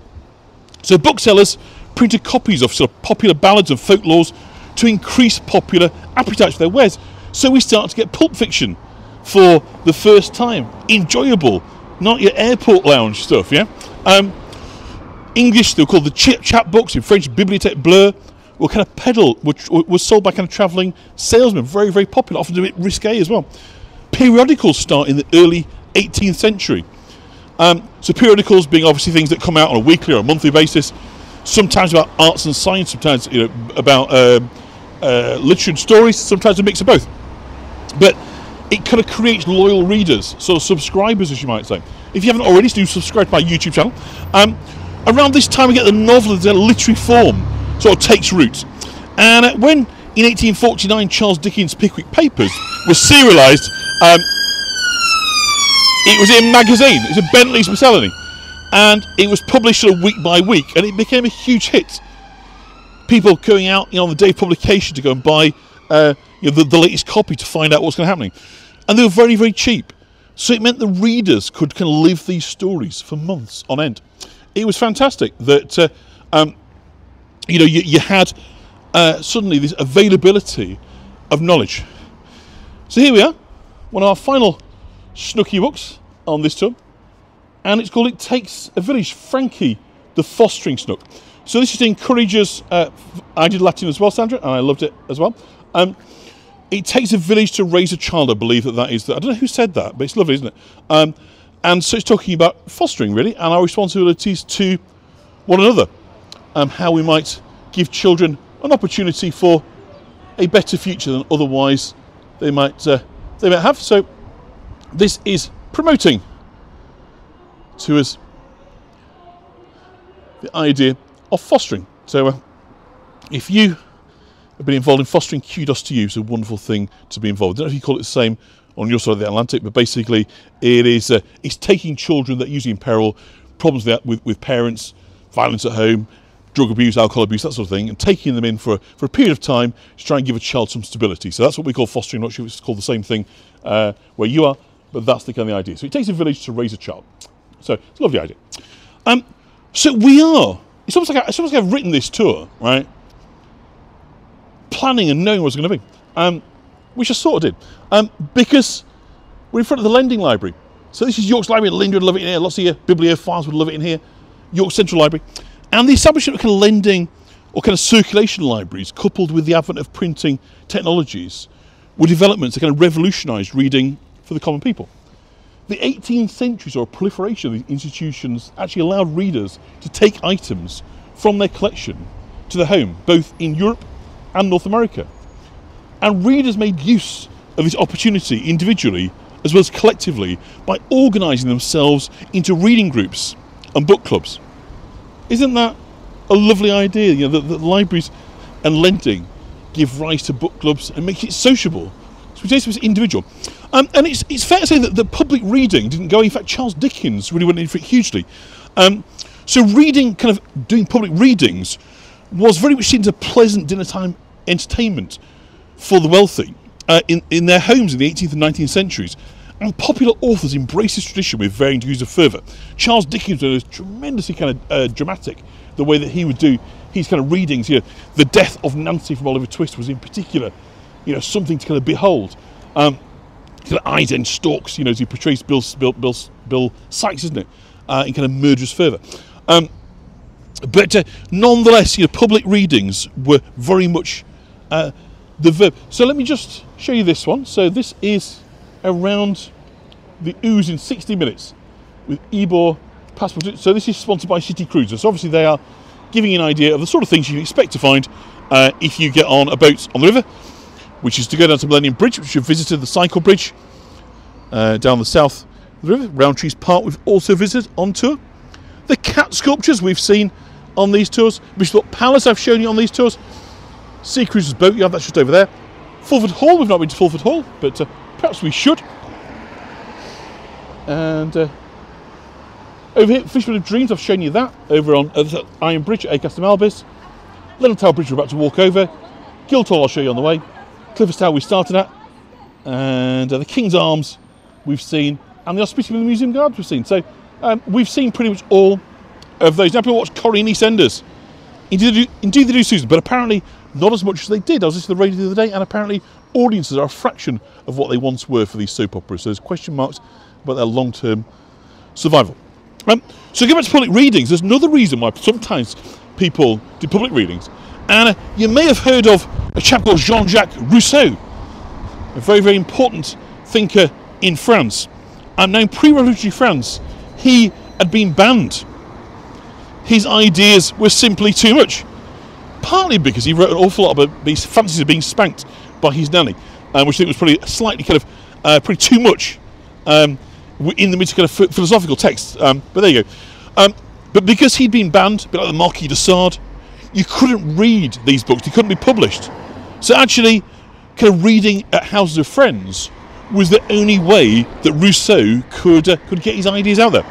So booksellers printed copies of sort of popular ballads and folklores to increase popular appetite for their wares. So we start to get pulp fiction for the first time. Enjoyable, not your airport lounge stuff, yeah? Um, English, they were called the chip chat books, in French, Bibliothèque Bleue, were kind of peddled, which was sold by kind of travelling salesmen, very, very popular, often a bit risque as well. Periodicals start in the early 18th century. Um, so periodicals being obviously things that come out on a weekly or a monthly basis, sometimes about arts and science, sometimes you know about um, uh, literature and stories, sometimes a mix of both. But it kind of creates loyal readers, of subscribers, as you might say. If you haven't already, do subscribe to my YouTube channel. Um, around this time, we get the novel as a literary form sort of takes root. And uh, when in 1849 Charles Dickens' Pickwick Papers was serialised, um, it was in a magazine. It's a Bentley's Miscellany, and it was published sort of week by week, and it became a huge hit. People going out you know, on the day of publication to go and buy uh, you know, the, the latest copy to find out what's going to happen, and they were very very cheap. So it meant the readers could kind of live these stories for months on end. It was fantastic that uh, um, you know you, you had uh, suddenly this availability of knowledge. So here we are, one of our final Snooky books on this tour, and it's called It Takes a Village, Frankie the Fostering Snook. So this just encourages, uh, I did Latin as well, Sandra, and I loved it as well. Um, it takes a village to raise a child, I believe that that is, I don't know who said that, but it's lovely, isn't it? Um, and so it's talking about fostering, really, and our responsibilities to one another, um, how we might give children an opportunity for a better future than otherwise they might uh, they might have. So this is promoting to us the idea of fostering. So, uh, if you been involved in fostering, kudos to you. It's a wonderful thing to be involved. I don't know if you call it the same on your side of the Atlantic, but basically, it is uh, it's taking children that are usually in peril, problems with, with, parents, violence at home, drug abuse, alcohol abuse, that sort of thing, and taking them in for, for a period of time to try and give a child some stability. So that's what we call fostering. I'm not sure if it's called the same thing uh, where you are, but that's the kind of idea. So it takes a village to raise a child. So it's a lovely idea. Um, so we are. It's almost like I, it's almost like I've written this tour, right? Planning and knowing what it's going to be, um, which I sort of did, um, because we're in front of the lending library. So this is York's Library. Linda would love it in here. Lots of your bibliophiles would love it in here. York Central Library, and the establishment of kind of lending or kind of circulation libraries, coupled with the advent of printing technologies, were developments that kind of revolutionised reading for the common people. The 18th century saw a proliferation of these institutions actually allowed readers to take items from their collection to their home, both in Europe and North America. And readers made use of this opportunity individually as well as collectively by organising themselves into reading groups and book clubs. Isn't that a lovely idea? You know, that, that libraries and lending give rise to book clubs and make it sociable. So we say individual. Um, and it's, it's fair to say that the public reading didn't go. In fact, Charles Dickens really went in for it hugely. Um, so reading, kind of doing public readings, was very much seen as a pleasant dinner time entertainment for the wealthy uh, in, in their homes in the 18th and 19th centuries. And popular authors embraced this tradition with varying degrees of fervour. Charles Dickens was tremendously kind of uh, dramatic, the way that he would do his kind of readings. You know, the death of Nancy from Oliver Twist was in particular, you know, something to kind of behold. Um, kind of eyes and stalks, you know, as he portrays Bill, Bill, Bill, Bill Sikes, isn't it? Uh, in kind of murderous fervour. Um, but uh, nonetheless, you know, public readings were very much uh, the verb. So let me just show you this one. So this is around the Ouse in 60 minutes with Ebor Passport. So this is sponsored by City Cruises. So obviously they are giving you an idea of the sort of things you expect to find uh, if you get on a boat on the river which is to go down to Millennium Bridge, which we've visited the cycle bridge uh, down the south of the river. Rowntree's Park we've also visited on tour. The cat sculptures we've seen on these tours. Bishop Palace I've shown you on these tours. Sea Cruises Boatyard, that's just over there. Fulford Hall, we've not been to Fulford Hall, but uh, perhaps we should. And uh, over here, Fishman of Dreams, I've shown you that over on uh, Iron Bridge at Acaster Malbis. Little Tower Bridge we're about to walk over. Guildhall I'll show you on the way. Clifford Tower we started at, and uh, the King's Arms we've seen, and the the Museum Gardens we've seen. So um, we've seen pretty much all of those. Now people watch Corrie and EastEnders. Indeed they, do, indeed they do, Susan, but apparently not as much as they did. I was listening to the radio the other day, and apparently audiences are a fraction of what they once were for these soap operas. So there's question marks about their long-term survival. Um, so going back to public readings, there's another reason why sometimes people do public readings. And uh, you may have heard of a chap called Jean-Jacques Rousseau, a very, very important thinker in France. And now in pre-revolutionary France, he had been banned. His ideas were simply too much. Partly because he wrote an awful lot about these fantasies of being spanked by his nanny, um, which I think was probably slightly kind of uh, probably too much um, in the midst of kind of philosophical texts. Um, but there you go. Um, but because he'd been banned, a bit like the Marquis de Sade, you couldn't read these books. They couldn't be published. So actually, kind of reading at houses of friends was the only way that Rousseau could uh, could get his ideas out there.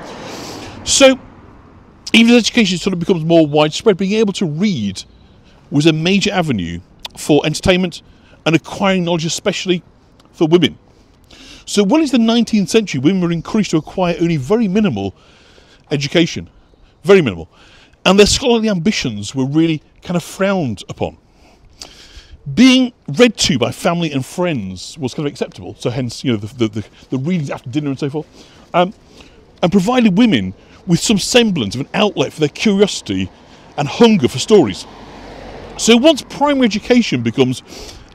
So even as education sort of becomes more widespread, being able to read was a major avenue for entertainment and acquiring knowledge, especially for women. So, well into the 19th century, women were encouraged to acquire only very minimal education, very minimal, and their scholarly ambitions were really kind of frowned upon. Being read to by family and friends was kind of acceptable, so hence, you know, the, the, the, the readings after dinner and so forth, um, and provided women with some semblance of an outlet for their curiosity and hunger for stories. So once primary education becomes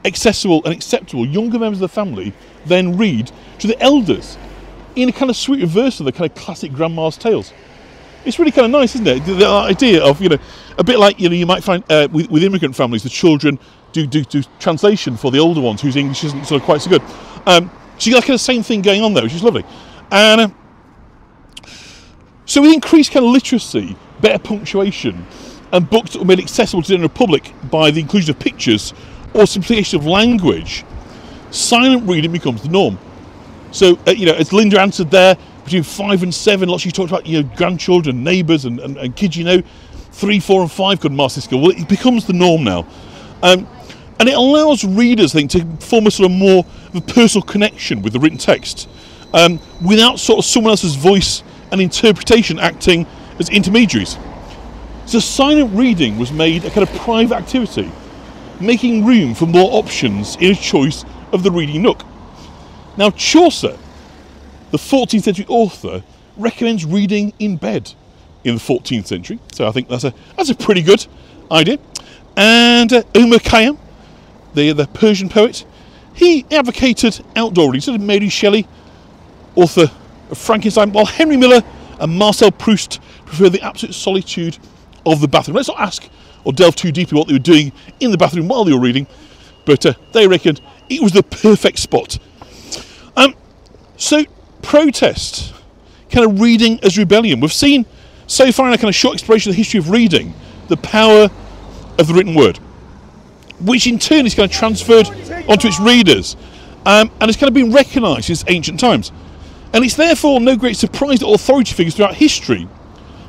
accessible and acceptable, younger members of the family then read to the elders in a kind of sweet reverse of the kind of classic grandma's tales. It's really kind of nice, isn't it? The, idea of you know, a bit like you know, you might find uh, with, with immigrant families, the children do, do do translation for the older ones whose English isn't sort of quite so good. Um, so you got kind of the same thing going on there, which is lovely. And uh, so with increased kind of literacy, better punctuation, and books that were made accessible to the general public by the inclusion of pictures or simplification of language, silent reading becomes the norm. So, uh, you know, as Linda answered there, between five and seven, lots she talked about, you know, grandchildren, neighbours, and, and, and kids, you know, three, four, and five could master skill. Well, it becomes the norm now. Um, and it allows readers, I think, to form a sort of more of a personal connection with the written text um, without sort of someone else's voice and interpretation acting as intermediaries. So silent reading was made a kind of private activity, making room for more options in a choice of the reading nook. Now, Chaucer, the 14th century author, recommends reading in bed in the 14th century. So I think that's a that's a pretty good idea. And uh, Omar Khayyam, the the Persian poet, he advocated outdoor reading. So did Mary Shelley, author of Frankenstein, while Henry Miller and Marcel Proust preferred the absolute solitude of the bathroom. Let's not ask or delve too deeply what they were doing in the bathroom while they were reading, but uh, they reckoned it was the perfect spot. Um, so, protest, kind of reading as rebellion. We've seen so far in a kind of short exploration of the history of reading the power of the written word, which in turn is kind of transferred onto its readers um, and has kind of been recognised since ancient times. And it's therefore no great surprise that authority figures throughout history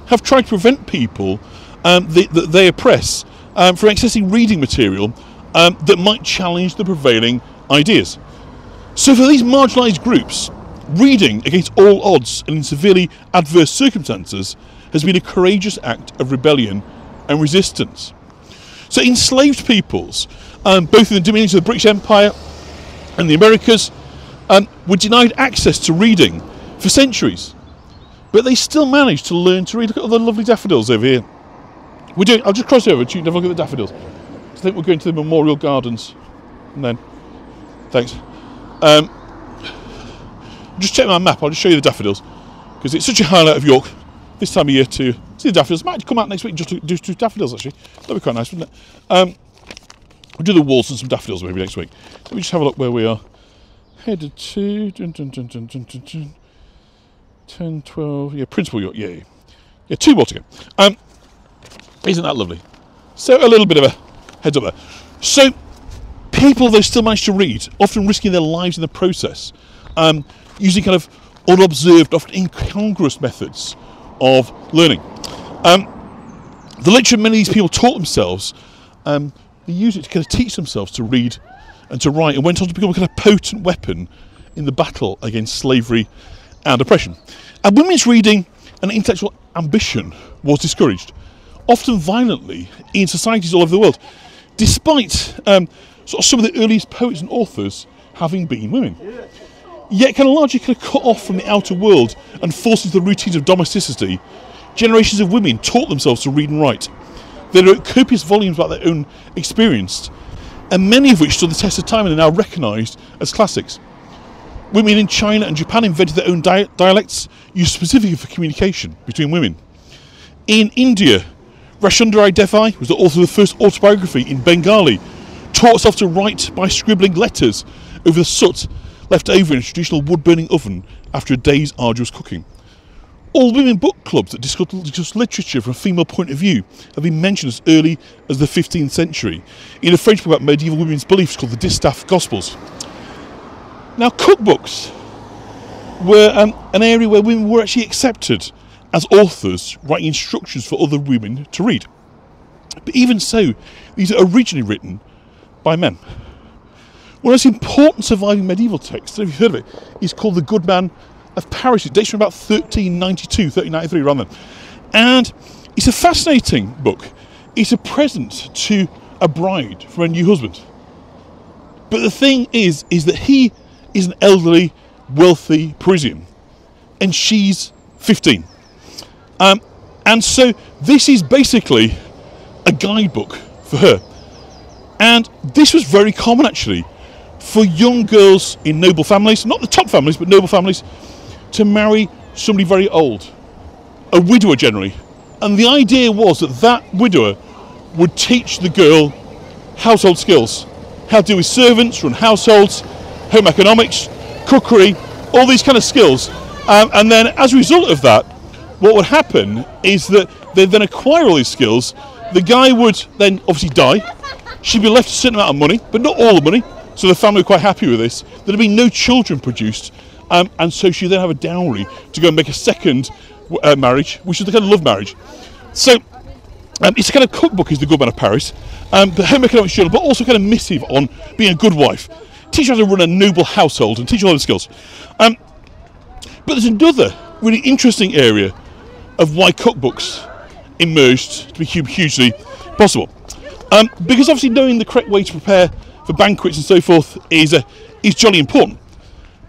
have tried to prevent people um, that, they oppress um, from accessing reading material um, that might challenge the prevailing ideas. So, for these marginalised groups, reading against all odds and in severely adverse circumstances has been a courageous act of rebellion and resistance. So, enslaved peoples, um, both in the dominions of the British Empire and the Americas, um, were denied access to reading for centuries. But they still managed to learn to read. Look at all the lovely daffodils over here. We're doing. I'll just cross over and you can have a look at the daffodils. I think we're going to the Memorial Gardens, and then. Thanks. Um, just check my map. I'll just show you the daffodils because it's such a highlight of York this time of year to see the daffodils. Might come out next week and just do, do daffodils actually. That'd be quite nice, wouldn't it? Um, we'll do the walls and some daffodils maybe next week. Let me just have a look where we are. Headed to dun, dun, dun, dun, dun, dun, dun, 10, 12, yeah, Principal York, yeah, yeah, two more to go. Um, isn't that lovely? So a little bit of a heads up there. So people they still manage to read, often risking their lives in the process, um, using kind of unobserved, often incongruous methods of learning. Um, the literature many of these people taught themselves, um, they used it to kind of teach themselves to read and to write, and went on to become a kind of potent weapon in the battle against slavery and oppression. And women's reading and intellectual ambition was discouraged, often violently, in societies all over the world, despite um, sort of some of the earliest poets and authors having been women. Yet, kind of largely kind of cut off from the outer world and forced into the routines of domesticity, generations of women taught themselves to read and write. They wrote copious volumes about their own experience, and many of which stood the test of time and are now recognised as classics. Women in China and Japan invented their own di- dialects used specifically for communication between women. In India, Rashundari Devi was the author of the first autobiography in Bengali, taught herself to write by scribbling letters over the soot left over in a traditional wood burning oven after a day's arduous cooking. All women book clubs that discuss, literature from a female point of view have been mentioned as early as the 15th century in a French book about medieval women's beliefs called the Distaff Gospels. Now, cookbooks were um, an area where women were actually accepted as authors writing instructions for other women to read. But even so, these are originally written by men. One of the most important surviving medieval texts, if you've heard of it, is called The Good Man of Paris. It dates from about 1392, 1393, around then. And it's a fascinating book. It's a present to a bride for a new husband. But the thing is, is that he is an elderly, wealthy Parisian, and she's 15. Um, and so this is basically a guidebook for her. And this was very common actually for young girls in noble families, not the top families, but noble families, to marry somebody very old, a widower generally. And the idea was that that widower would teach the girl household skills, how to deal with servants, run households, home economics, cookery, all these kind of skills. Um, and then as a result of that, what would happen is that they'd then acquire all these skills. The guy would then obviously die. She'd be left a certain amount of money, but not all the money. So the family were quite happy with this. There'd be no children produced, um, and so she'd then have a dowry to go and make a second uh, marriage, which is the kind of love marriage. So um, it's a kind of cookbook, is the Good Man of Paris, um, the home economics journal, but also kind of missive on being a good wife. Teach her how to run a noble household and teach her all the skills. Um, but there's another really interesting area of why cookbooks emerged to be hugely possible. Um, because obviously knowing the correct way to prepare for banquets and so forth is, uh, is jolly important.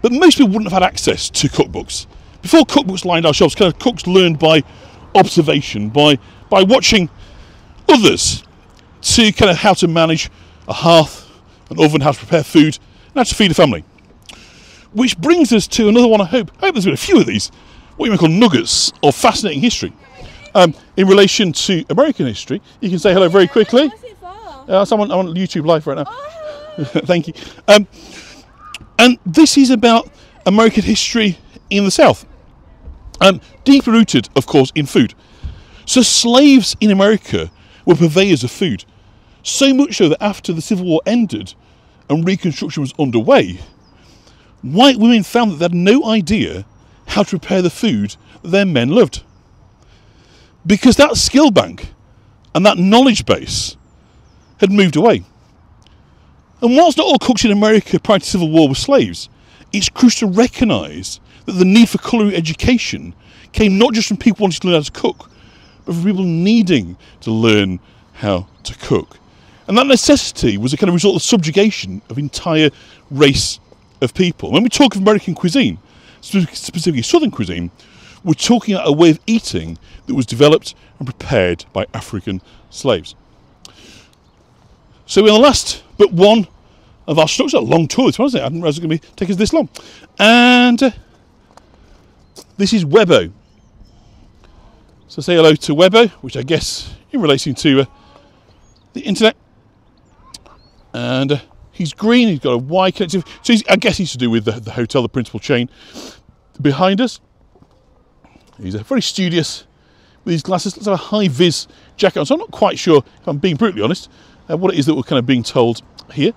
But most people wouldn't have had access to cookbooks. Before cookbooks lined our shelves, kind of cooks learned by observation, by, by watching others to kind of how to manage a hearth, an oven, how to prepare food, and how to feed a family. Which brings us to another one I hope. I hope there's been a few of these, what you might call nuggets of fascinating history. Um, in relation to American history, you can say hello very quickly. What's it for? Uh, someone I'm on YouTube live right now. Oh. Thank you. Um, and this is about American history in the South. Um, deeply rooted, of course, in food. So slaves in America were purveyors of food. So much so that after the Civil War ended and Reconstruction was underway, white women found that they had no idea how to prepare the food their men loved. Because that skill bank and that knowledge base had moved away. And whilst not all cooks in America prior to the Civil War were slaves, it's crucial to recognise that the need for culinary education came not just from people wanting to learn how to cook, but from people needing to learn how to cook. And that necessity was a kind of result of subjugation of entire race of people. When we talk of American cuisine, specifically Southern cuisine, we're talking about a way of eating that was developed and prepared by African slaves. So we're on the last but one of our structures. A long tour, this wasn't it? I didn't realise it was going to be take us this long. And uh, this is Webbo. So say hello to Webbo, which I guess in relation to uh, the internet. And uh, he's green. He's got a Y connective. So I guess he's to do with the, the hotel, the principal chain behind us. He's a very studious with his glasses. Let's have a high vis jacket on. So I'm not quite sure, if I'm being brutally honest, uh, what it is that we're kind of being told here.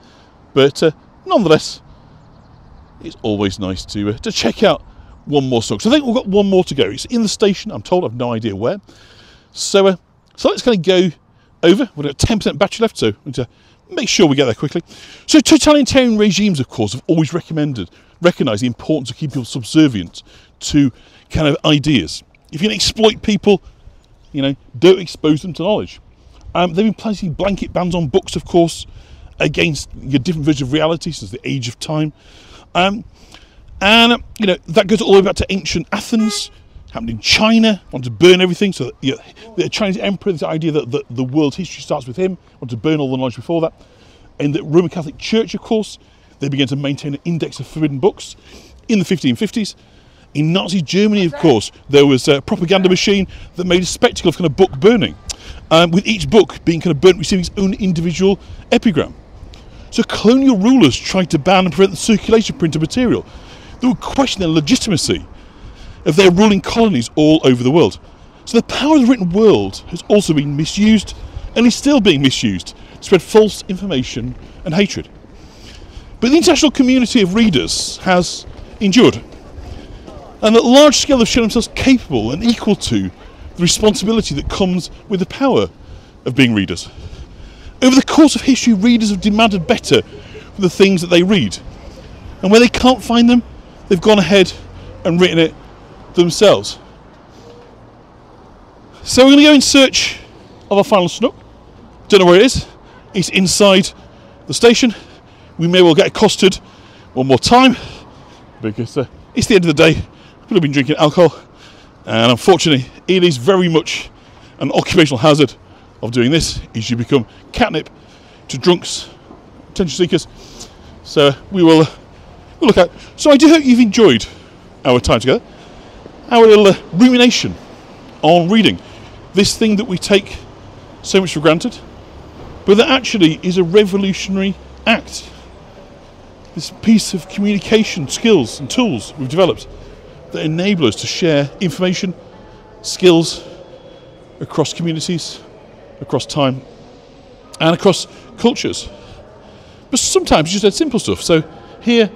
But uh, nonetheless, it's always nice to uh, to check out one more song. So I think we've got one more to go. It's in the station. I'm told. I've no idea where. So uh, so let's kind of go over. We've got 10% battery left, so to make sure we get there quickly. So totalitarian regimes, of course, have always recommended, recognised the importance of keeping people subservient to kind of ideas. If you can exploit people, you know, don't expose them to knowledge. Um, they've been placing blanket bans on books, of course, against your different versions of reality since the age of time. Um, and, you know, that goes all the way back to ancient Athens, happened in China, wanted to burn everything. So you know, the Chinese emperor, this idea that the, the world's history starts with him, wanted to burn all the knowledge before that. In the Roman Catholic Church, of course, they began to maintain an index of forbidden books in the 1550s. In Nazi Germany, of course, there was a propaganda machine that made a spectacle of kind of book burning, um, with each book being kind of burnt, receiving its own individual epigram. So colonial rulers tried to ban and prevent the circulation of printed material. They would question the legitimacy of their ruling colonies all over the world. So the power of the written world has also been misused and is still being misused to spread false information and hatred. But the international community of readers has endured and at large scale have shown themselves capable and equal to the responsibility that comes with the power of being readers. Over the course of history, readers have demanded better for the things that they read. And where they can't find them, they've gone ahead and written it themselves. So we're going to go in search of our final snook. Don't know where it is. It's inside the station. We may well get accosted one more time because uh, it's the end of the day. People have been drinking alcohol, and unfortunately, it is very much an occupational hazard of doing this. Is you become catnip to drunks, attention seekers. So we will uh, look at. So I do hope you've enjoyed our time together. Our little uh, rumination on reading this thing that we take so much for granted, but that actually is a revolutionary act. This piece of communication skills and tools we've developed that enable us to share information, skills across communities, across time, and across cultures. But sometimes just that simple stuff. So here,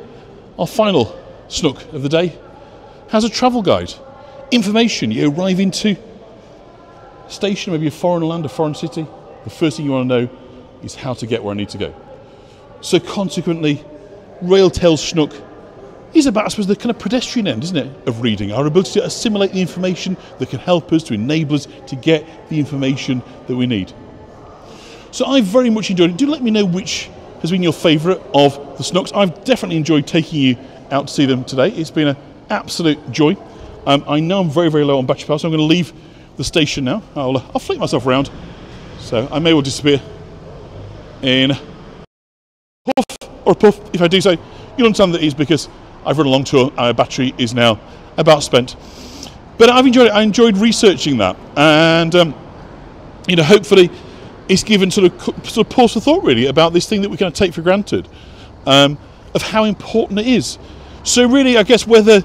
our final snook of the day has a travel guide, information you arrive into station, maybe a foreign land, a foreign city. The first thing you want to know is how to get where I need to go. So consequently, Railtail Snook is about, I suppose, the kind of pedestrian end, isn't it, of reading. Our ability to assimilate the information that can help us, to enable us to get the information that we need. So I've very much enjoyed it. Do let me know which has been your favourite of the Snooks. I've definitely enjoyed taking you out to see them today. It's been an absolute joy. Um, I know I'm very, very low on battery power, so I'm going to leave the station now. I'll, uh, I'll flick myself around, so I may well disappear in puff or puff. If I do so, you'll understand that it is because I've run a long tour. Our battery is now about spent. But I've enjoyed it. I enjoyed researching that, and um, you know, hopefully, it's given sort of sort of pause for thought really about this thing that we kind of take for granted, um, of how important it is. So really, I guess whether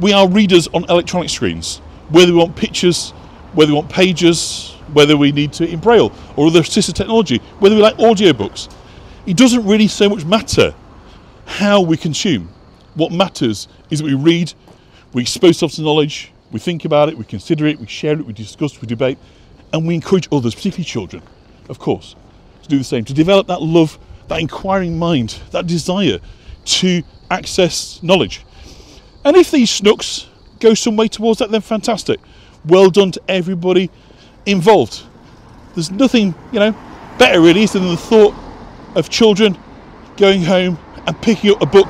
we are readers on electronic screens, whether we want pictures, whether we want pages, whether we need to in braille or other assistive technology, whether we like audiobooks, it doesn't really so much matter how we consume. What matters is that we read, we expose ourselves to knowledge, we think about it, we consider it, we share it, we discuss, we debate, and we encourage others, particularly children, of course, to do the same, to develop that love, that inquiring mind, that desire to access knowledge. And if these snooks go some way towards that, then fantastic. Well done to everybody involved. There's nothing, you know, better really than the thought of children going home and picking up a book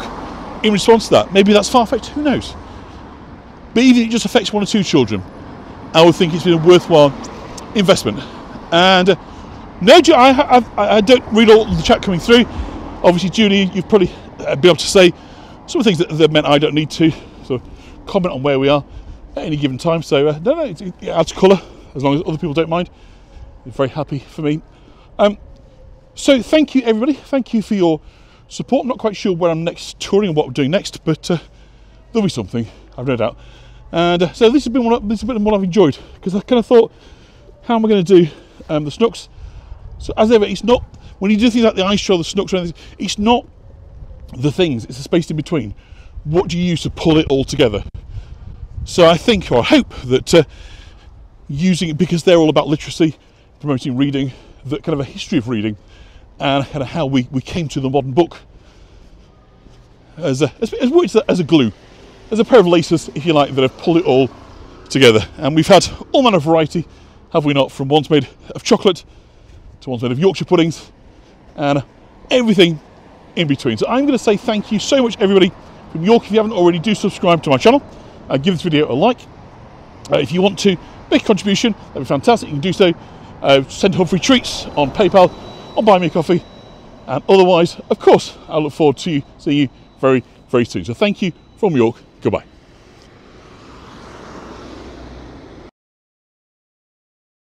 in response to that. Maybe that's far fetched, who knows? But even if it just affects one or two children, I would think it's been a worthwhile investment. And uh, no, I, I, I, don't read all the chat coming through. Obviously, Julie, you've probably uh, been able to say some of the things that, that meant I don't need to sort of comment on where we are at any given time. So, uh, no, no, it, it adds colour as long as other people don't mind. Very happy for me. Um, so, thank you, everybody. Thank you for your support. I'm not quite sure where I'm next touring and what we're doing next, but uh, there'll be something, I've no doubt. And uh, so this has been one, this has been one I've enjoyed because I kind of thought, how am I going to do um, the snooks? So as ever, it's not when you do things like the ice show, the snooks, or anything, it's not the things; it's the space in between. What do you use to pull it all together? So I think, or I hope that uh, using it because they're all about literacy, promoting reading, that kind of a history of reading, and how we, we came to the modern book as a, as, as, as a glue, as a pair of laces, if you like, that have pulled it all together. And we've had all manner of variety, have we not? From ones made of chocolate to ones made of Yorkshire puddings, and everything in between. So I'm going to say thank you so much, everybody from York. If you haven't already, do subscribe to my channel. and give this video a like. Uh, if you want to make a contribution, that'd be fantastic. You can do so. Uh, send Humphrey treats on PayPal or buy me a coffee. And otherwise, of course, I look forward to seeing you very, very soon. So thank you from York. Goodbye.